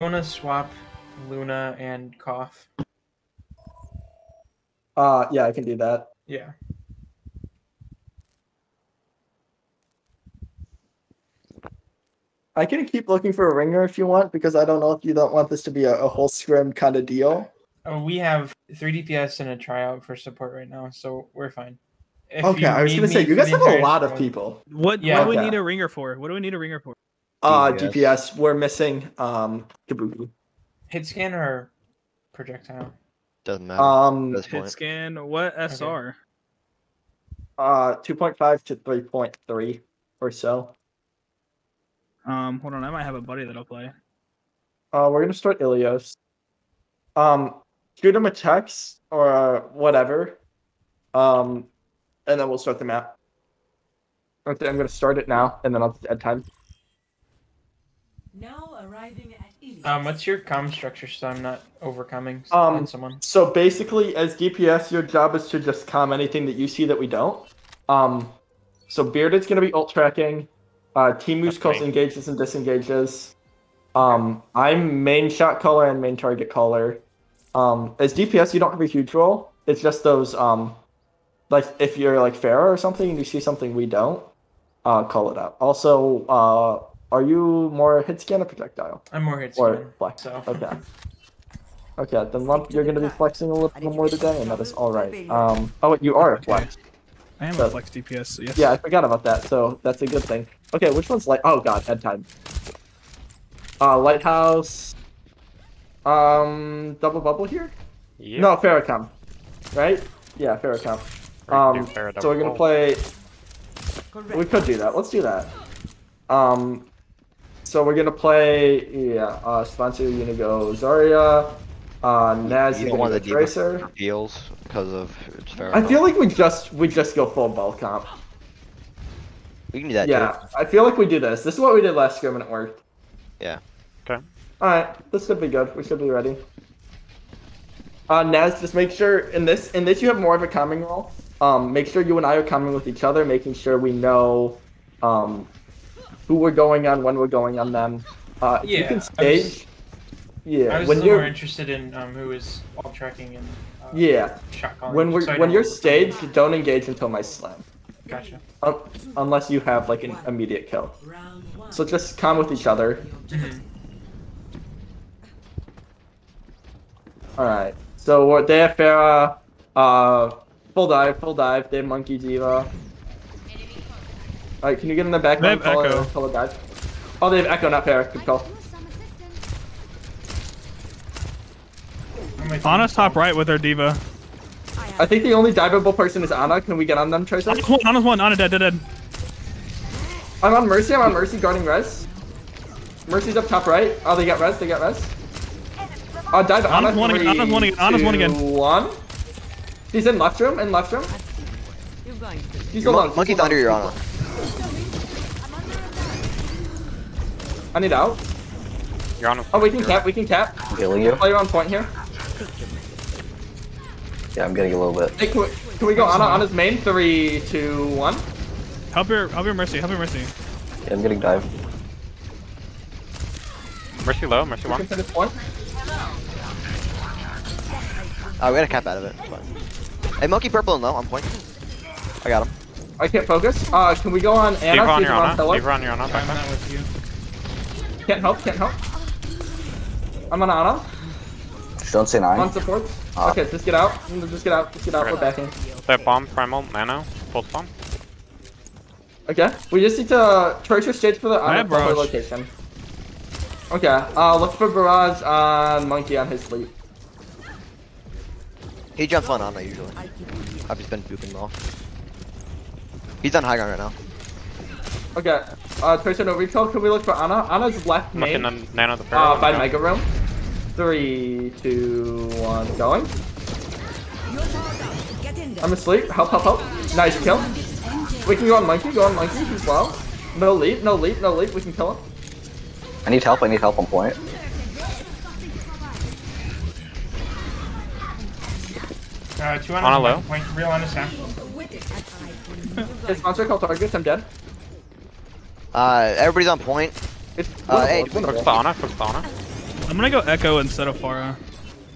want to swap Luna and Cough? Uh, yeah, I can do that. Yeah. I can keep looking for a ringer if you want, because I don't know if you don't want this to be a, a whole scrim kind of deal. Oh, we have three DPS and a tryout for support right now, so we're fine. If okay, you I was gonna say you guys have a lot of people. What Yeah. what do we Okay. need a ringer for? What do we need a ringer for? Uh, DPS. DPS. We're missing um Kabuki. Hit scan or projectile? Doesn't matter. Um, Hit point. scan. What SR? uh, two point five to three point three or so. Um, hold on. I might have a buddy that'll play. Uh, we're gonna start Ilios. Um, shoot him a text or uh, whatever. Um, and then we'll start the map. Okay, I'm gonna start it now, and then I'll add time. Now arriving at Ilios. Um, what's your comm structure so I'm not overcoming Um, on someone? So basically, as DPS, your job is to just calm anything that you see that we don't. Um, so Bearded's gonna be ult tracking. Uh, Team Moose calls engages and disengages. Um, I'm main shot caller and main target caller. Um, as DPS, you don't have a huge role. It's just those um, like if you're like Farah or something and you see something we don't, uh, call it out. Also, uh, are you more hit scan or projectile I'm more hit scan. or scan. flex? So Okay. Okay, then lump, you're gonna be flexing a little bit more today, and that is all right. Um, oh, wait, you are a Okay. flex. I am So- a flex DPS. So yes. Yeah, I forgot about that. So that's a good thing. Okay, which one's light? Oh God, head time. Uh, lighthouse. Um, double bubble here? Yep. No, Pharah comp. Right? Yeah, Pharah comp. Um, so we're gonna play. We could do that. Let's do that. Um, so we're gonna play. Yeah. Uh, sponsor. You're gonna go Zarya. Uh, Naz. You You're gonna the go Tracer. diva deals because of it's fair. I feel like we just we just go full ball comp. we can do that Yeah, too. I feel like we do this. This is what we did last scrim and it worked. Yeah. Okay. Alright, this should be good. We should be ready. Uh Naz, just make sure in this in this you have more of a calming role. Um make sure you and I are calming with each other, making sure we know um who we're going on, when we're going on them. Uh if you Yeah, can I was- stage Yeah, I was when little more you're interested in um, who is all tracking and uh, Yeah. shot calling. when we're so when you're staged, don't engage until my slam. Gotcha. Un- unless you have like an immediate kill. So just calm with each other. Mhm. Alright. So we're- they have Farah, uh, full dive, full dive. They Monkey Diva. Alright, can you get in the back? They have call it- Echo. Call it dive. Oh, they have Echo, not Farah. Good call. I'm Ana's top right with her diva. I think the only diveable person is Ana. Can we get on them, Tracer? Ana's one. Ana's one. Ana dead. Dead. Dead. I'm on Mercy. I'm on Mercy guarding Res. Mercy's up top right. Oh, they got Res. They got Res. Oh, dive Ana. Ana's one again, Ana's one again, Ana's one again. One. She's in left room. In left room. You're going to. She's Your alone. monkey's under your alone. Ana. I need out. You're on a Oh, we can cap. We can cap. Healing you? Player on point here. Yeah, I'm getting a little bit. Hey, can we, can we go Ana on his main? Three, two, one. Help your help your mercy. Help your mercy. Yeah, I'm getting dive. Mercy low, Mercy We one. can finish one. Oh, we got a cap out of it. It's fine. Hey, monkey purple and low on point. I got him. I can't focus. Uh, can we go on Anna? Diva on She's your on Ana. Pillar. On your Ana. I'm Back not with you. Can't help. Can't help. I'm on Anna. Just don't say I'm on nine. support. Ah. Okay, just get out. Just get out. Just get out. We're backing. That bomb, primal, nano, full spawn. Okay. We just need to Tracer stage for the I Ana have Pillar barrage. location. Okay. Uh, look for barrage on Monkey on his sleep. He jumps on Ana usually. I've just been booping him off. He's on high ground right now. Okay. Uh, Tracer no recall. Can we look for Anna? Anna's left I'm main. looking on nano the Pharaoh. Uh, by Mega Room. Three, two, one, going. Get in there. I'm asleep. Help, help, help. Nice kill. We can go on Monkey. Go on Monkey. He's low. No leap, no leap, no leap. We can kill him. I need help. I need help on point. Uh, two on On a low. Point, real on his sound. His sponsor call targets. I'm dead. Uh, everybody's on point. It's Uh, hey, it's Focus winnable. the Ana, focus Ana. I'm gonna go Echo instead of Pharah.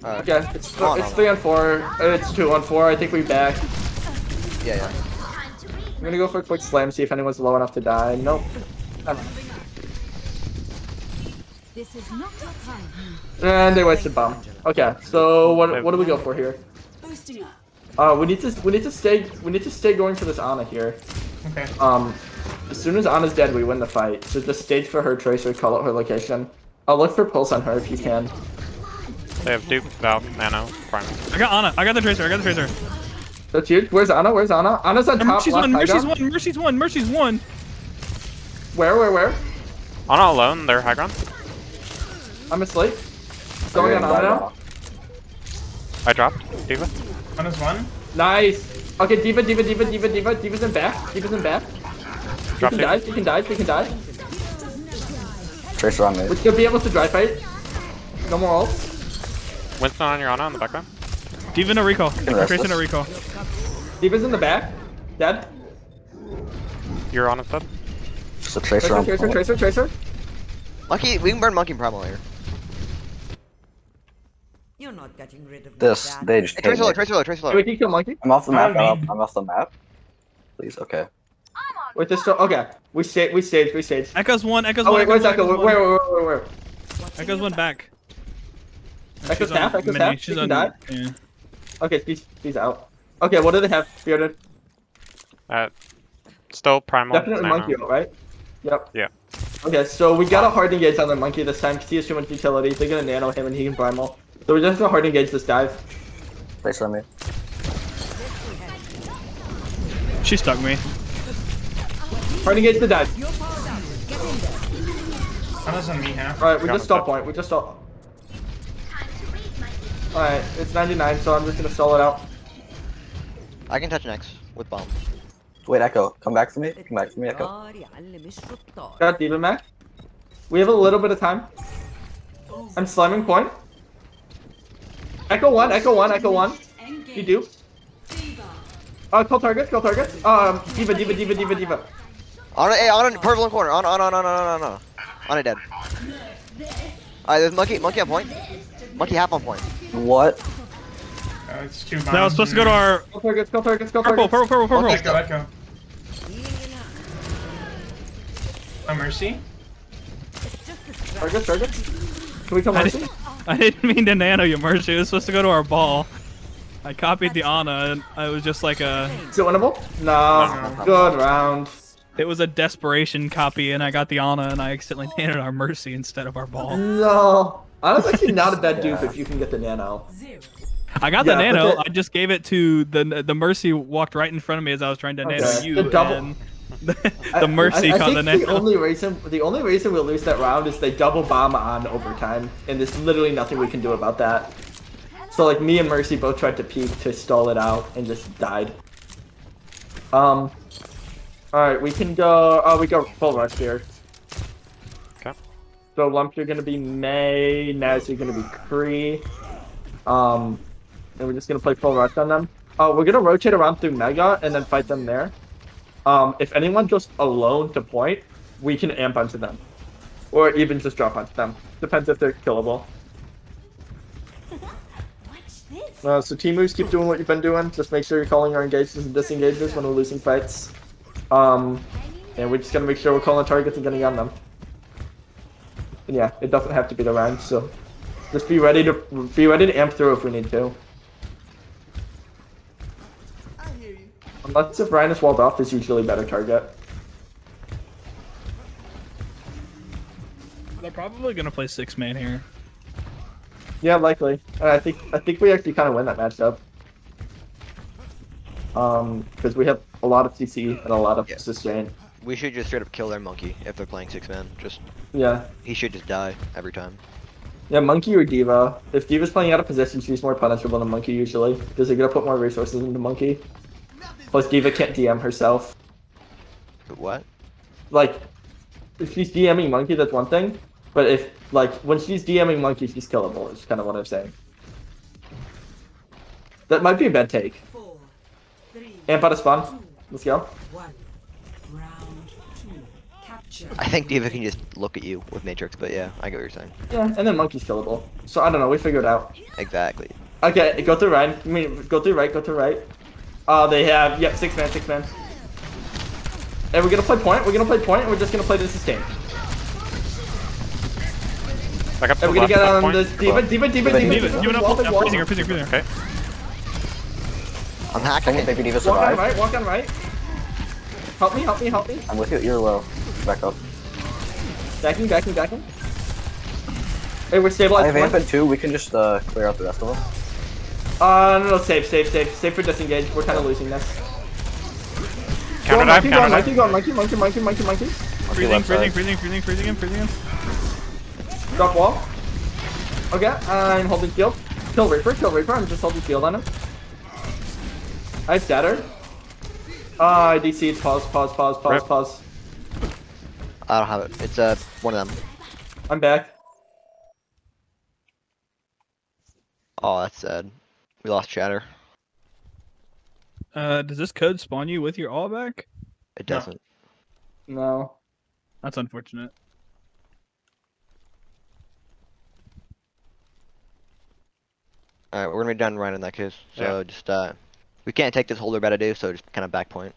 Alright. Okay, it's Oh, no, it's no. three on four. uh, It's two on four. I think we back. Yeah, yeah. I'm gonna go for a quick slam, see if anyone's low enough to die. Nope. This is not your time. And they wasted bomb. Okay, so what what do we go for here? Uh, we need to we need to stay we need to stay going for this Ana here. Okay. Um, as soon as Ana's dead, we win the fight. So just stage for her tracer, call out her location. I'll look for pulse on her if you can. They have Duke, Valve, Nano, Primal. I got Ana. I got the Tracer. I got the Tracer. That's huge. Where's Ana? Where's Ana? Ana's on top Mercy's left. one. high Mercy's one. Mercy's one. Mercy's one. Where? Where? Where? Ana alone, they're high ground. I'm asleep. Going on Ana now. I dropped. Diva. One is one. Nice. Okay, Diva, Diva, Diva, Diva, Diva. Diva's in back. Diva's in back. She Drop can it. die. She can die. She can die. Tracer on me. We're gonna be able to dry fight. No more ults. Winston on your Ana in the background. Diva no recall. Tracer no recall. Diva's in the back. Dead. Your Ana's dead. Just a Tracer Tracer, on tracer, point. tracer, tracer. Monkey, we can burn Monkey and Primal here. You're not getting rid of This, that. they just Hey, Tracer low. Tracer low, Tracer Hey, we low. can kill monkey. I'm off the map. I'm I off, mean- I'm off the map. Please, okay. Wait, this still okay. We stayed. We staged. We staged. Echo's one. Echo's Oh one. wait, where's Echo's Echo? one, Where, Echo's where, where, where, where? one. Echo's one back. Echo's She's on half. Echo's mini. half. She's She on. can die. Yeah. Okay, she's she's out. Okay, what do they have? Bearded. Uh, still Primal, Definitely Nano. monkey, right? Yep. Yeah. Okay, so we got a hard engage on the monkey this time because he has too much utility. They're gonna nano him and he can primal. So we just have to hard engage this dive. Tracer on me. She stuck me. Trying to get the dad. That doesn't me half. Alright, we just stop point. We just stop. Alright, it's 99, so I'm just gonna sell it out. I can touch next with bomb. Wait, Echo, come back to me. Come back to me, Echo. Got Diva Mac. We have a little bit of time. I'm slamming point. Echo one, Echo one, Echo one. You do. Uh, call targets, call targets. Um, Diva, Diva, Diva, Diva, Diva. On hey, on purple corner. On, on, on, on, on, on, on. On it dead. Alright, there's monkey, monkey on point. Monkey half on point. What? Oh, it's two That was supposed to go to our Kill targets, kill targets, kill purple, targets. purple, purple, purple. Echo, Echo. Oh, Mercy? Targets, targets. Can we come I on? didn't, I didn't mean to nano you, Mercy. It was supposed to go to our ball. I copied the Ana, and I was just like a. Is it winnable? No. No. Good round. It was a desperation copy, and I got the Ana, and I accidentally nanoed our Mercy instead of our ball. No. Ana's actually not a bad dupe if you can get the nano. I got Yeah, the nano. the- I just gave it to the the Mercy. Walked right in front of me as I was trying to nano you, The double- and the, I- Mercy I, I caught think the the only reason the only reason we lose that round is they double bomb on overtime, and there's literally nothing we can do about that. So like me and Mercy both tried to peek to stall it out and just died. Um. All right, we can go. Oh, we go full rush here. Okay. So Lump, you're gonna be May. Naz, you're gonna be Kree. Um, and we're just gonna play full rush on them. Uh, we're gonna rotate around through Mega and then fight them there. Um, if anyone goes alone to point, we can amp onto them, or even just drop onto them. Depends if they're killable. Uh, so team moves, keep doing what you've been doing. Just make sure you're calling our engages and disengages when we're losing fights. Um, and we're just gonna make sure we're calling targets and getting on them. And yeah, it doesn't have to be the round, so just be ready to be ready to amp through if we need to. Unless if Ryan is walled off, is usually better target. They're probably gonna play six man here. Yeah, likely. And I think I think we actually kind of win that matchup. Um, because we have a lot of CC and a lot of Yeah. sustain. We should just straight up kill their monkey if they're playing six man. Just Yeah. he should just die every time. Yeah, Monkey or Diva. If Diva's playing out of position, she's more punishable than Monkey usually. Because they're gonna put more resources into Monkey. Plus, Diva can't DM herself. But what? Like, if she's DMing Monkey, that's one thing. But if, like, when she's DMing Monkey, she's killable, is kind of what I'm saying. That might be a bad take. Four. Three. Amp out of spawn. Let's go. One. Round two. Capture I think Diva can just look at you with Matrix, but yeah, I get what you're saying. Yeah, and then monkey's killable. So I don't know. We figured it out. Exactly. Okay, go through right. I mean, go through right. Go through right. Uh, they have yep, six man, six man. And we're gonna play point. We're gonna play point, and we're just gonna play the sustain. Back up to And we're gonna get at on point. this diva, diva, diva, diva, Diva, diva. Diva, wall, up, I'm wall. freezing her, freezing her, freezing her. Okay. I'm hacked. I I think can Baby Diva Walk on right. Walk on right. Help me, help me, help me. I'm with you. You're low. Back up. Backing, backing, backing. Hey, we're stabilized. I have point. Amped too. We can just uh, clear out the rest of them. Uh, no, no, safe, safe, safe, safe for disengage. We're kind of losing this. Go on, Counter dive, monkey, go on, counter monkey, dive. go on, monkey, monkey, monkey, monkey, monkey. Freezing, left freezing, side. freezing, freezing, freezing him, freezing him, freezing him. Drop wall. Okay, I'm holding shield. Kill Reaper, kill Reaper. I'm just holding shield on him. I scatter. Uh, DC, pause, pause, pause, pause, Rip. pause. I don't have it. It's uh one of them. I'm back. Oh, that's sad. We lost Chatter. Uh, does this code spawn you with your all back? It doesn't. No. That's unfortunate. All right, we're gonna be done right in that case. So Yeah. just uh, we can't take this holder better do. So just kind of back point.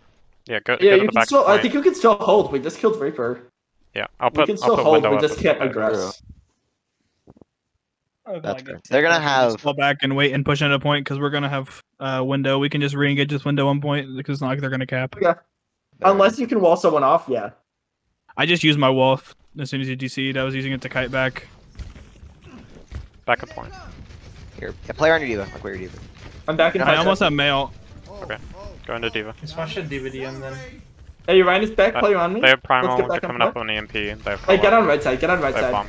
Yeah, go, Yeah, go to you the can back still. I think you can still hold. We just killed Reaper. Yeah, I'll put. We put, can I'll still put hold. We just can't the- aggress. That's fair. They're gonna have. Fall back and wait and push into a point because we're gonna have uh window. We can just re-engage this window one point because it's not like they're gonna cap. Yeah. Unless you can wall someone off, yeah. I just used my wolf as soon as you DC'd. I was using it to kite back. Back at point. Here, yeah, play on your diva. Like where your diva. I'm back in I five almost seconds. have mail. Okay. Go into Diva. Just watch the DVD and then. Hey, Ryan is back. Uh, Play on me. They have Let's primal, get they're coming up point. on EMP. They have Hey, get on right side. Get on right side. bomb.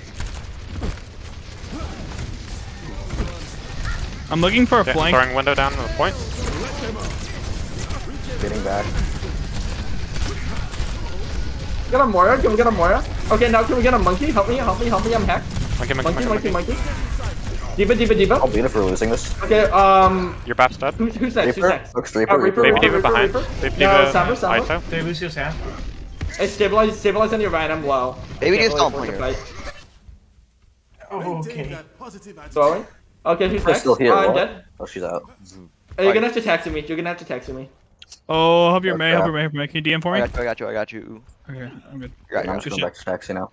I'm looking for a Yeah, flank. throwing window down to the point. Getting back. Get a Moira. Can we get a Moira? Okay, now can we get a monkey? Help me, help me, help me. I'm hacked. Monkey, monkey, Monkey, monkey, monkey, monkey. Monkey. Diva, diva, diva. I'll beat if we're losing this. Okay, um, Your buff's dead. who's, who's next? Who's next? Looks Uh, Reaper. Reaper, Baby Reaper, Diva Reaper, behind. Reaper. Baby No, Diva, Summer, Summer. ISO. Did Lucio's hand? Hey, stabilize, stabilize on your Ryan. I'm low. Baby Can't Diva's really on afford point to Oh, okay. Throwing. Okay, who's We're next? still here. Uh, I'm dead. Oh, she's out. Hey, you're gonna have to taxi me. You're gonna have to taxi me. Oh, help your Oh, May, help your May, help your May. Can you DM for I me? got you. I got you. I got you. Okay, I'm good. Right, I'm just going back to taxi now.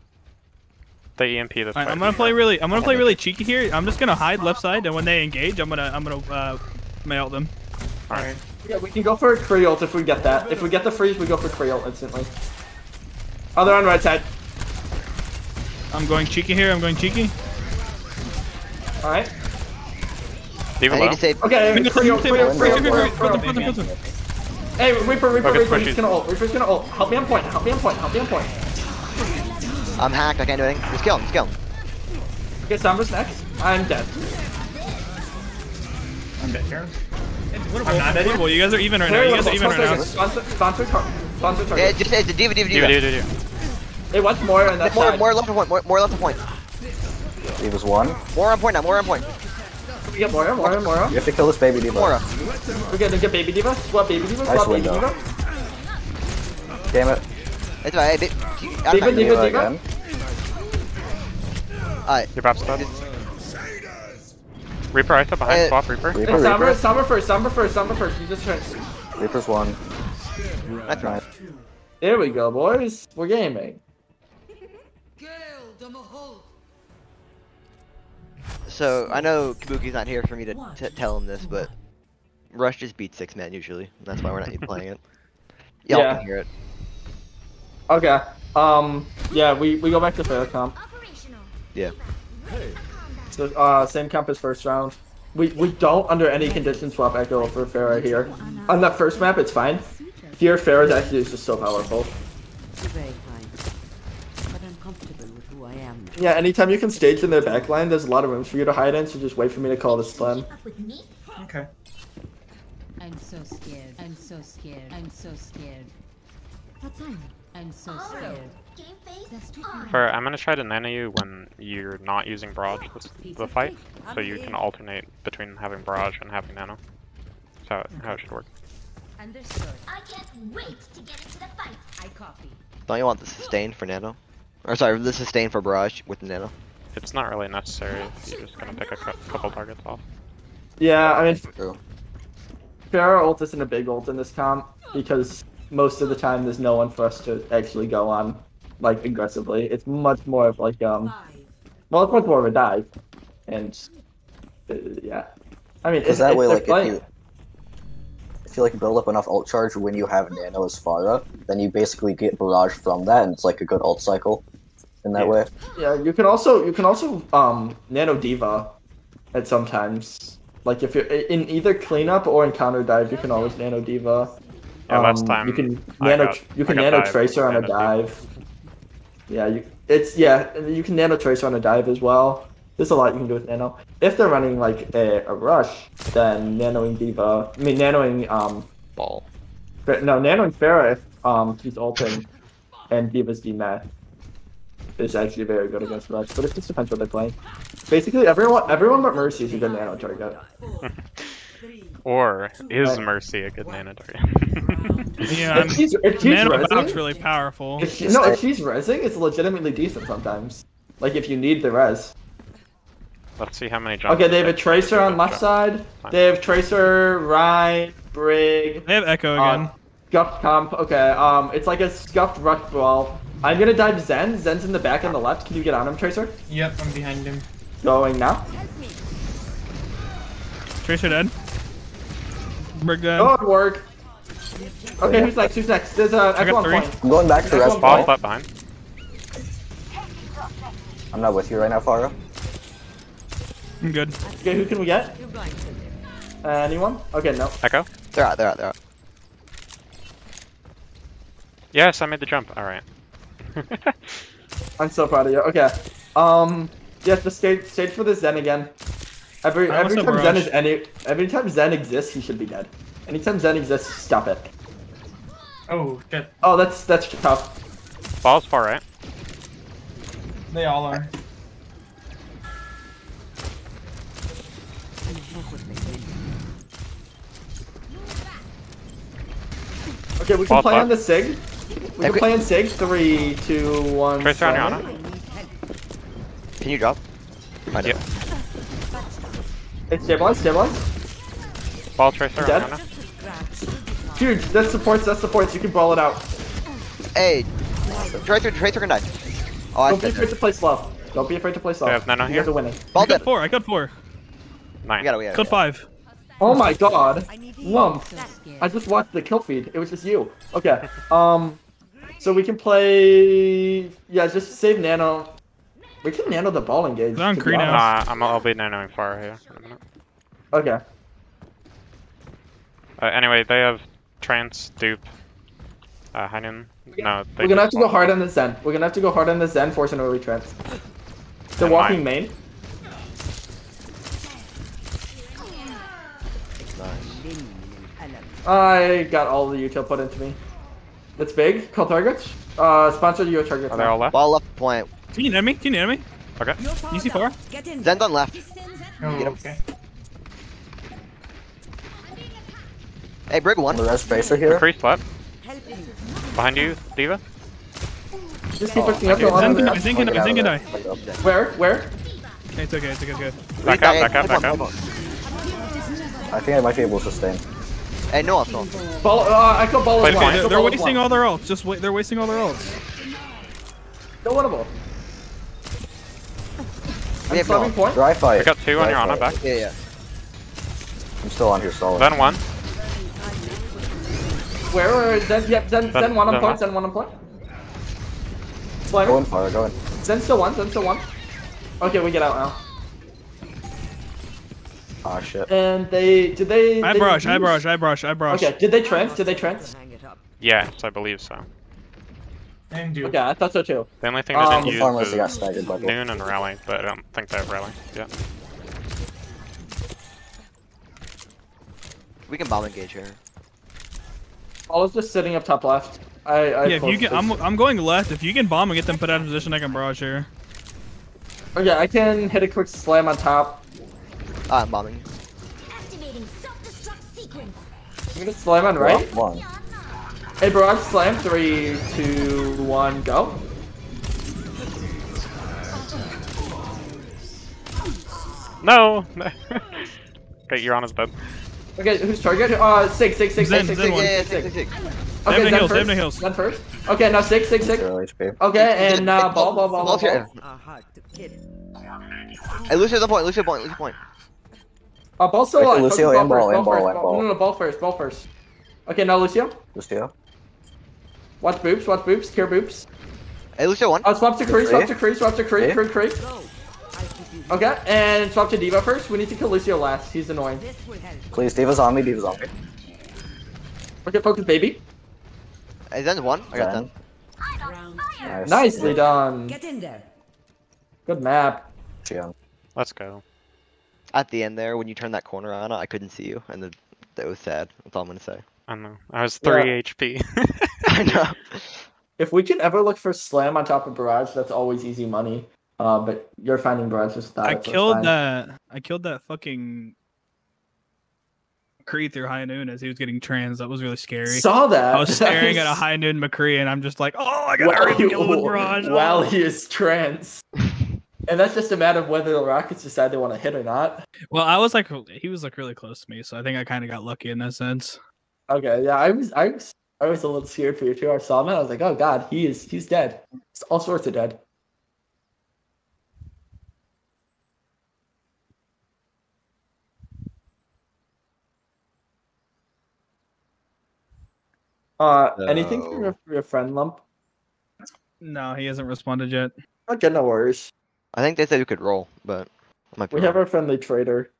The EMP this Alright, way. I'm gonna play really. I'm gonna play really cheeky here. I'm just gonna hide left side, and when they engage, I'm gonna I'm gonna uh, mail them. Alright. Yeah, we can go for a Creole if we get that. If we get the freeze, we go for Creole instantly. Oh, they're on right side. I'm going cheeky here. I'm going cheeky. All right. Diva I need to save. Okay. Hey, Reaper, Reaper, Reaper, push he's gonna ult. Reaper's gonna ult. Help me on point. Help me on point. Help me on point. I'm hacked. I can't do anything. Just kill him. Just kill him. Okay, Samber's next. I'm dead. I'm dead here. Winnable, I'm not dead winnable. You guys are even right now. You guys are even right now. Sponsor, sponsor, tar- sponsor Yeah, target. just it's a diva, diva, Diva, diva. Diva, Diva. Hey, watch more on that More, side. more left of point. More, more left of point. Diva's one. More on point now. More on point. We get Moira, Moira, Moira. You have to kill this baby Diva. Mora. We're gonna get Baby Diva. Swap Baby Diva. Nice Swap Baby window. Diva. Damn it. It's alright. Hey, bi- Diva, Diva, Diva Diva. Again. Alright. Your buff's dead. Reaper ISO behind. Uh, Swap Reaper. Reaper, Hey, Samber, Reaper. First, Samber first, Samber first. You just turned. Reaper's one. That's right. There we go, boys. We're gaming. So I know Kabuki's not here for me to t- tell him this, but Rush just beats six men usually. That's why we're not even playing it. Y'all Yeah. can hear it. Okay. Um. Yeah, we we go back to fair comp. Yeah. So, uh, same comp as first round. We we don't under any conditions swap Echo for Farah here. On that first map, it's fine. Here, Farah actually is just so powerful. Very kind. But I'm comfortable with who I am now. Yeah, anytime you can stage in their backline, there's a lot of rooms for you to hide in. So just wait for me to call this slam. Okay. I'm so scared. I'm so scared. I'm so scared. That's fine. I'm so scared. That's too For, I'm gonna try to nano you when you're not using barrage this, the fight, so you can alternate between having barrage and having nano. That's how, how it should work. Understood. I can't wait to get into the fight. I copy. Don't you want the sustain for Nano? Or sorry, the sustain for Barrage with the Nano. It's not really necessary you're just gonna pick a cou- couple targets off. Yeah, I mean, True. Pharah ult isn't a big ult in this comp because most of the time there's no one for us to actually go on like aggressively. It's much more of like um, well, it's much more of a dive, and uh, yeah, I mean, Because that way, they're like, if playing- you if you like build up enough ult charge when you have Nano as Pharah, then you basically get Barrage from that, and it's like a good ult cycle in that Yeah. way. Yeah, you can also you can also um nano diva at sometimes. Like if you're in either cleanup or in counter dive, you can always nano diva. Yeah, last Um, time you can I nano got- you can nano dive tracer on a dive. diva. Dive. Yeah, you it's yeah you can nano tracer on a dive as well. There's a lot you can do with nano. If they're running like a, a rush, then nanoing diva. I mean nanoing um Ball. but no nanoing Farah if um she's ulting and diva's DMAT is actually very good against rush. But it just depends what they're playing. Basically, everyone everyone but Mercy is a good nano target. Or is Mercy a good nano target? Yeah, If she's, if she's Nano rezzing- really powerful. if she, no, if she's rezzing, it's legitimately decent sometimes. Like if you need the res. Let's see how many jumps. Okay, they have a it takes to tracer on left jump. side. They have tracer, Ryan, Brig, They have Echo uh, again. scuffed comp. Okay, um, it's like a scuffed rush ball. I'm gonna dive Zen. Zen's in the back on the left. Can you get on him, Tracer? Yep, I'm behind him. Going now. Tracer dead. Brig dead. Oh, it work. Okay, who's next? Who's next? There's a I echo got on three. point. I'm going back to Next res one, point. left behind. I'm not with you right now, Pharah. I'm good. Okay, who can we get? Uh, anyone? Okay, no. Echo. They're out, they're out, they're out. Yes, I made the jump. All right. I'm so proud of you. Okay. Um. Yeah, the stage stage for the Zen again. Every every time Zen is any every time Zen exists, he should be dead. Anytime Zen exists, stop it. Oh shit, Oh, that's that's tough. Ball's far right. they all are. Okay, we can Ball play top. on the Sig. We can play on Sig. Three, two, one. Tracer on your seven. Ana. Can you drop? I know. Yep. It's stabilized, stabilized. Ball tracer on Dead. Ana. Huge. That supports. That supports. You can brawl it out. Hey! Tracer, Tracer can die. Oh, I Don't be said afraid to play slow. Don't be afraid to play slow. We have Nano you here. guys are winning. Ball I got dead. four. I got four. Nice. We got it, we got it. Killed five. Oh my god. Lump. So scared. I just watched the kill feed. It was just you. Okay. Um. So we can play. Yeah, just save Nano. We can Nano the ball engage. They're on Kree now. honest. Nah, I'm, I'll be nanoing far here in a. Okay. Uh, anyway, they have trance, dupe, uh, Heinen. No, they We're gonna have to go hard on the Zen. We're gonna have to go hard on the Zen, force an early trance. The And walking mine. main. I got all the util put into me. It's big. Call targets. Uh, sponsor your targets. Are they all left? Ball left point. Can you net me? Can you net me? Okay. Easy four. Zen's on left. Oh, Get him. okay. Hey, Brig On one. the res tracer here. Increase left. Behind you, Diva. Just keep pushing up. Okay, Don't let Zen him can there. die. Zen can die. Zen can die. Where? Where? Okay, it's okay. It's okay. It's good. Back Hey, up, back up, back hey, up. I think I might be able to sustain. Hey, no ult, no ult. Ball. Uh, I kill ball Play as point. one. I They're, they're ball wasting one. all their ults. Just wait. They're wasting all their ults. Kill winnable. We I'm have no slamming point. Dry fight. I got two on your Ana fight. back. Yeah, yeah. I'm still on here solid. Then one. Where? where Zen, yep, Zen, Zen- Zen one on point. one. Zen one on point. Go in, Slamming. Pharah, go in. Zen still one. Zen still one. Okay, we get out now. Ah, shit. And they did they? I they brush. I brush. I brush. I brush. Okay, did they trance? Did they trance? Yes, I believe so. And do. Okay, I thought so too. The only thing they Um, didn't The use farmers was got staggered by both. Noon and Rally, but I don't think they have Rally. Yeah. We can bomb engage here. I was just sitting up top left. I, I Yeah, if you can, I'm. I'm going left. If you can bomb and get them put out of position, I can barrage here. Okay, I can hit a quick slam on top. Ah, I'm bombing. Activating self-destruct sequence. I'm gonna slam on right. One. Hey, Barrage Slam. Three, two, one, go. No! okay, you're on his bed. Okay, who's target? Uh, six, six, six, Zen, six, six, Zen six, one. Yeah, six, six, six. six, six. Okay, Zen Zen heals, first. Zen heals. Zen first. Okay, now six, six, six. Okay, and uh, ball, ball, ball, ball, ball's here. ball. Hey, Lucio the point, Lucio point, Lucio point. Uh, ball still alive. Lucio Focus and ball, and ball, and ball. No, no, no, ball first, ball first. Okay, now Lucio. Lucio. Watch boobs, watch boobs, cure boobs. Hey, Lucio one. Uh, swap to Kree, swap to Kree? Kree, swap to Kree, Kree? Kree, Kree. Okay, and swap to Diva first. We need to kill Lucio last. He's annoying. Please, Diva's on me, Diva's on me. Okay, focus, baby. Hey, Zen's one. I got Zen. Zen. Nice. Nicely done. Get in there. Good map. Xion. Let's go. At the end there, when you turned that corner on, I couldn't see you, and the, that was sad. That's all I'm gonna say. I know. I was 3 Yeah. HP. I know. If we can ever look for Slam on top of Barrage, that's always easy money. Uh, but you're finding Barrage just I killed fine. that. I killed that fucking McCree through high noon as he was getting trans. That was really scary. Saw that. I was staring at a high noon McCree and I'm just like, oh, I gotta kill him with barrage. while Oh. he is trans. and that's just a matter of whether the Rockets decide they want to hit or not. Well, I was like, he was like really close to me, so I think I kind of got lucky in that sense. Okay, yeah, I was, I was, I was a little scared for you too. I saw him, and I was like, oh god, he is, he's dead. He's all sorts of dead. Uh, anything from your, your friend lump? No, he hasn't responded yet. Okay, no worries. I think they said you could roll, but I might be We wrong. have our friendly trader.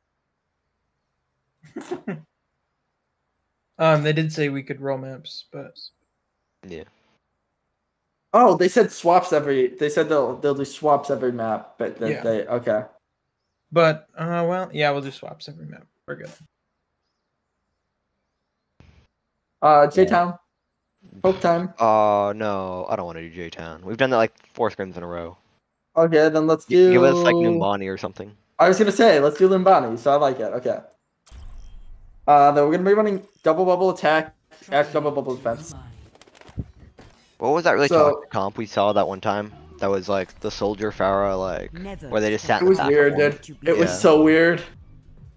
Um, they did say we could roll maps, but Yeah. Oh, they said swaps every. They said they'll they'll do swaps every map, but then Yeah. they okay. but uh, well, yeah, we'll do swaps every map. We're good. Uh, J Town, Hope time. Oh no, I don't want to do J Town. We've done that like four scrims in a row. Okay, then let's do. Give us like Numbani or something. I was gonna say let's do Limbani, so I like it. Okay. Uh, then we're gonna be running double bubble attack, Ash double bubble defense. What was that really So- comp we saw that one time? That was like the soldier Farah like Never where they just sat It was back weird, dude. It was so weird.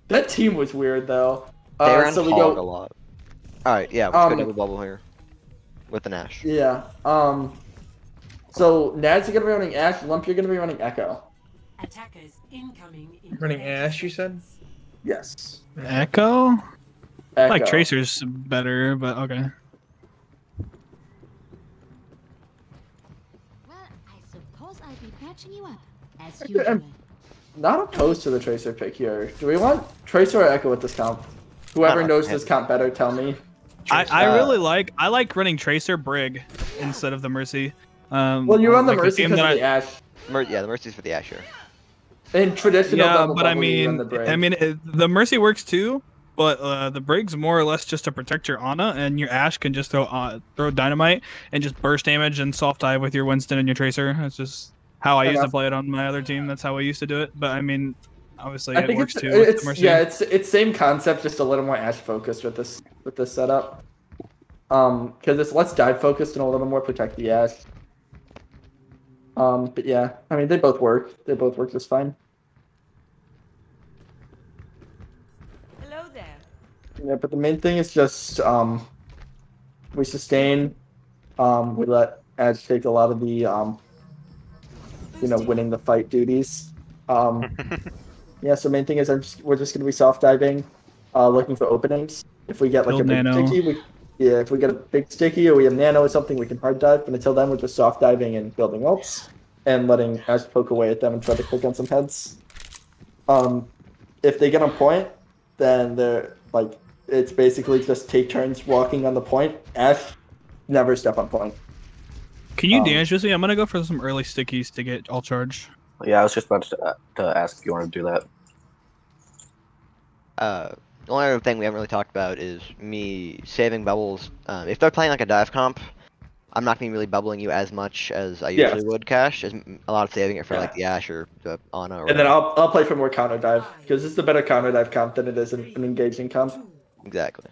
That team was weird though. They Uh, ran so we hog a lot. Alright, yeah, let's Um, go double bubble here. With an Ash. Yeah. Um. So Nads are gonna be running Ash. Lump, you're gonna be running Echo. Attackers incoming. in Running Ash, you said? Yes. Echo? I like Tracer's better, but okay. Well, I suppose I'll be patching you up, as Okay, usual. um, Not opposed to the Tracer pick here. Do we want Tracer or Echo with this comp? Whoever Uh, knows this comp better, tell me. I, I Uh, really like I like running Tracer Brig instead of the Mercy. Um, Well, you run the like Mercy game because that of the Ash. Mer- yeah, the Mercy's for the Asher. In traditional yeah, double but I bubble, you run mean, the I mean, it, the Mercy works too, but uh, the Brig's more or less just to protect your Ana, and your Ash can just throw uh, throw dynamite and just burst damage and soft dive with your Winston and your Tracer. That's just how I Fair used to play it on my other team. That's how I used to do it. But I mean, obviously, I it think works it's, too. with it's the Mercy. yeah, it's it's same concept, just a little more Ash focused with this with this setup. Um, because it's less dive focused and a little more protect the Ash. Um, but yeah, I mean they both work. They both work just fine. Hello there. Yeah, but the main thing is just um, we sustain. Um, we let Edge take a lot of the um, you know, winning the fight duties. Um, yeah. So main thing is I'm just we're just gonna be soft diving, uh, looking for openings. If we get like Build a big nano. sticky, we yeah. If we get a big sticky or we have nano or something, we can hard dive. But until then, we're just soft diving and building ults and letting Edge poke away at them and try to click on some heads. Um, if they get on point, then they're like it's basically just take turns walking on the point. Ash never step on point. Can you um, damage with me? I'm gonna go for some early stickies to get all charge. Yeah, I was just about to, uh, to ask if you want to do that. Uh, the only other thing we haven't really talked about is me saving bubbles. Um, if they're playing like a dive comp, I'm not gonna be really bubbling you as much as I Yes. usually would. Cash is m- a lot of saving it for like the Ash or the Ana. Or And then. I'll I'll play for more counter dive because it's a better counter dive comp than it is an, an engaging comp. exactly.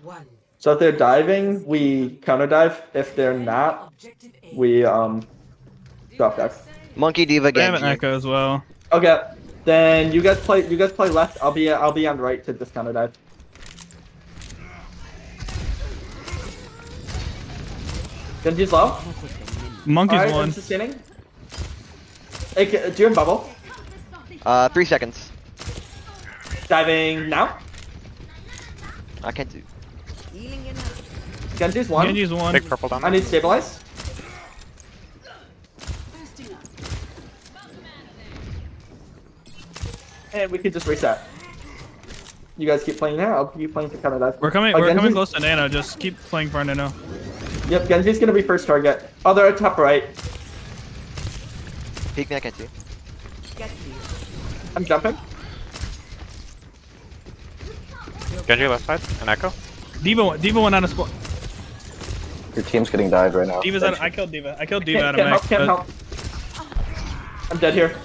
So if they're diving, we counter dive. If they're not, we um drop dive. Monkey Diva They have an Genji. echo as well. Okay, then you guys play. You guys play left. I'll be I'll be on right to just counter dive. Genji's low. Monkey's Alright, I'm one. sustaining. Hey, do you have bubble? Uh, three seconds. Diving now. I can't do. Genji's one. Genji's one. Big purple down I need stabilize. And we could just reset. You guys keep playing now. I'll keep playing to counter dive. We're coming. Oh, we're coming close to Nano. Just keep playing for Nano. Yep, Genji's gonna be first target. Oh, they're at top right. Peek me, I can't see. I'm jumping. Genji left side, an echo. Diva. Diva went out of spot. Your team's getting dived right now. Diva's out. I killed Diva. I killed Diva Can't, out can't help, can't but- help. I'm dead here.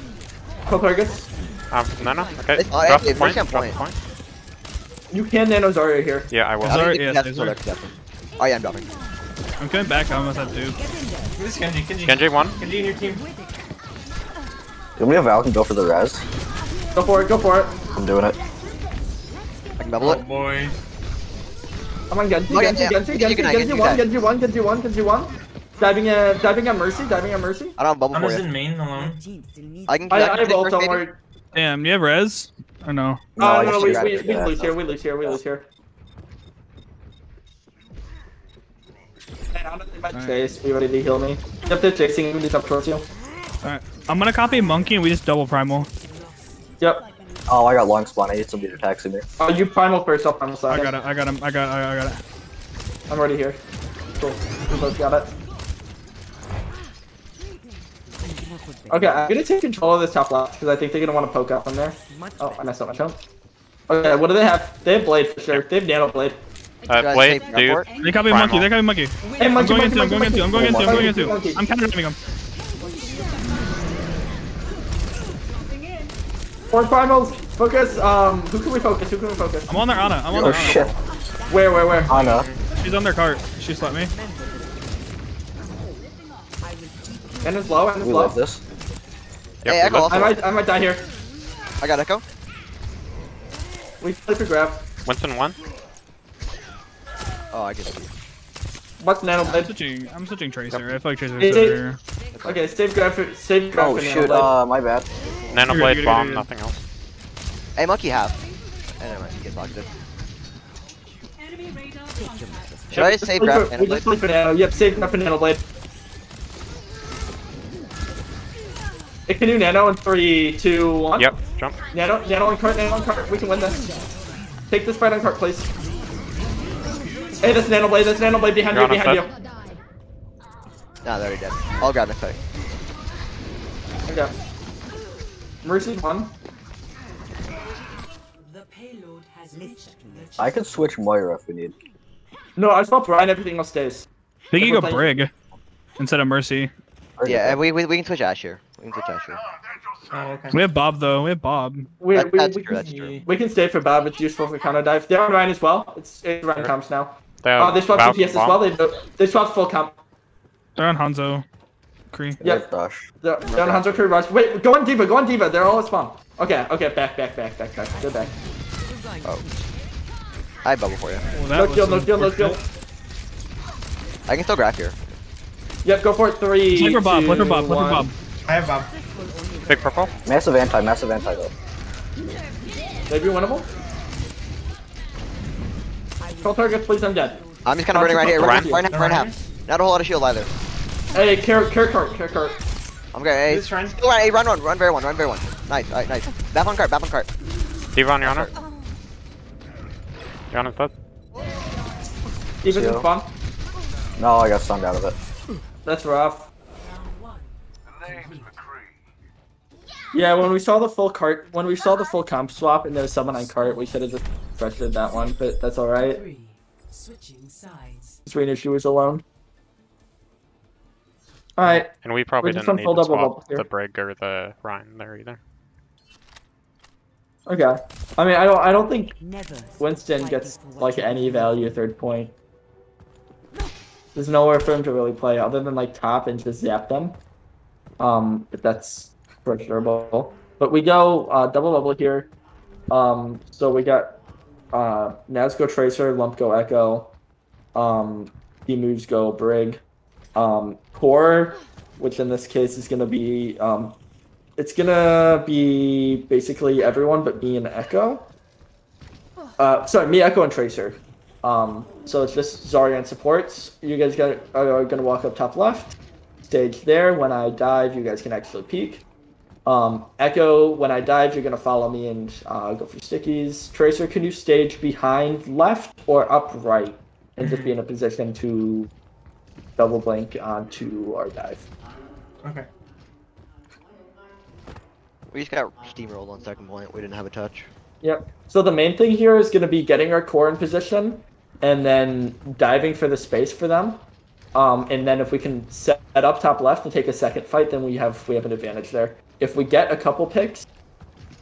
Kill targets. Um, Nano, okay. It's- oh, Drop point, Mercy drop point. point. You can nano Zarya here. Yeah, I will. Sorry, I don't yes, that's yes, still sir. there, definitely. Oh yeah, I'm dropping. I'm coming back. I almost have two. This is Genji. Genji. Genji one. Genji in your team. Do we have Val can go for the res? Go for it, go for it. I'm doing it. I can bubble Oh it. boy. I'm on Genji, Oh, yeah, Genji, yeah. Genji, You Genji, Genji, one, that. Genji one, Genji one, Genji one. Diving uh diving on Mercy, diving on Mercy. I don't have bubble I'm for just in main alone. I can. I, I I can have ult, don't worry. Damn. You have res? Or no? Uh, no, Oh, no, no, we, gotta we, we lose here, we lose here, we lose here. Hey, honestly, my Alright. chase, be ready to heal me. Yep, they're chasing me, up towards you. All right. I'm gonna copy Monkey and we just double primal. Yep. Oh, I got long spawn. I need somebody to taxi me. Oh, you primal first, I'll primal I got it. I got him. I got. I I got it. I'm already here. Cool. We both got it. Okay, I'm gonna take control of this top left because I think they're gonna want to poke up from there. Oh, I messed up my jump. Okay, what do they have? They have blade for sure. They have nano blade. Uh, guys Blade, dude. They copy Primal. Monkey. They copy Monkey. Hey, I'm monkey, going monkey, into. I'm going into. I'm going into. I'm going into. monkey. I'm counter diving him. Four primals. Focus. Um, who can we focus? Who can we focus? I'm on their Ana. I'm on Oh their Ana. shit. Where, where, where? Ana. She's on their cart. She slapped me. And it's low. And it's We low. love this. Yep, Hey, Echo. I might, I might die here. I got Echo. We play for grab. Winston one. Oh, I get see. What's nano I'm switching. I'm switching Tracer. I feel like Tracer Is is over here. Okay, save grab for save grab Oh for nano shoot. blade. Uh, my bad. Nano blade, good, bomb, you're good. nothing else. Hey, monkey half. Hey, never mind. He gets locked in. Should I Just save play grab for- and We just play for nano. Yep, save grab for nano blade. It can do nano in three, two, one. Yep, jump. Nano, nano on cart, nano on cart. We can win this. Take this fight on cart, please. Hey, this nano blade, this nano blade behind You're you, behind you. set. Nah, they're already dead. I'll grab the fight. Okay. Mercy one. I could switch Moira if we need. No, I swapped Ryan, everything else stays. I think you We're go Brig instead of Mercy. Yeah, we, we we can switch Ash here. We can switch Ash here. Oh, okay. We have Bob though. We have Bob. We, That- we, that's we, true. can, That's true. we can stay for Bob, it's useful for counter dive. They're on Ryan as well. It's, it's Ryan comps now. They Oh, have they swapped Valve DPS as well. They, they swapped full comp. They're on Hanzo. Kree. Yep. Rush. They're, they're on Hanzo Crew Rush. Wait, go on Diva, go on Diva. They're all at spawn. Okay, okay, back, back, back, back, back. Good back. Oh. I have bubble for you. Well, No was kill, no some kill, no kill. I can still grab here. Yep, go for it. Three, Flip for Bob. two, Flip Bob. Flip for. Bob. I have Bob. Big purple. Massive anti. Massive anti though. Maybe winnable? Control targets, please, I'm dead. I'm just kind of running right here. Run, Run. run, run, run half. Not a whole lot of shield either. Hey, care, care cart, care cart. I'm good. Hey, This run. still run, hey, run, run, run, very one, run, very one. Nice, alright, nice. Back on cart, back on cart. Diva on your honor. Your honor's dead. Diva's in Shield. spawn. No, I got stunned out of it. That's rough. Yeah, when we saw the full cart, when we saw the full comp swap and there was someone on cart, we should have just pressured that one, but that's alright. Switching sides. Serena, she was alone. Alright, And we probably didn't on need full to swap bubble the Brig or the Ryan there either. Okay. I mean, I don't. I don't think Winston gets like any value third point. There's nowhere for him to really play other than like top and just zap them. Um, but that's questionable. But we go uh, double double here. Um, so we got uh, Tracer, Lump go Echo, um, moves go Brig, um, Core, which in this case is gonna be um, it's gonna be basically everyone but me and Echo. Uh, sorry, me, Echo, and Tracer. Um, so it's just Zarya and supports. You guys got are gonna walk up top left, stage there. When I dive, you guys can actually peek. Um, Echo, when I dive, you're gonna follow me and uh, go for stickies. Tracer, can you stage behind left or up right, and just be in a position to double blink onto our dive. Okay. We just got steamrolled on second point. We didn't have a touch. Yep. So the main thing here is going to be getting our core in position and then diving for the space for them. Um, and then if we can set up top left and take a second fight, then we have we have an advantage there. If we get a couple picks,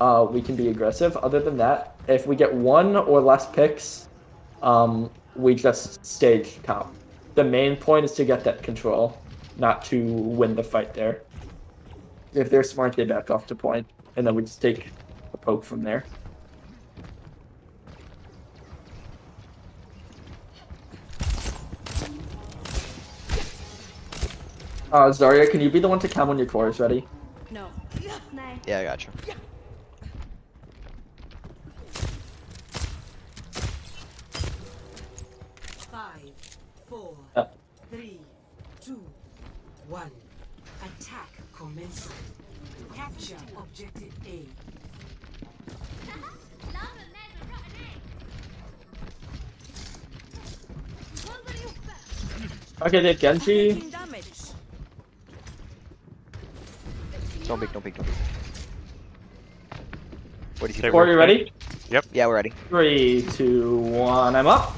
uh, we can be aggressive. Other than that, if we get one or less picks, um, we just stage top. The main point is to get that control, not to win the fight there. If they're smart, they back off to point, and then we just take a poke from there. Uh, Zarya, can you be the one to come when your core is ready? No. No. Yeah, I gotcha. Five, four, Yeah. three, two, one. Attack commencing. Capture objective A. Okay, they have Genji. Don't peek, don't peek, don't peek. What did you Okay, say? You ready? Yep. Yeah, we're ready. Three, two, one, I'm up.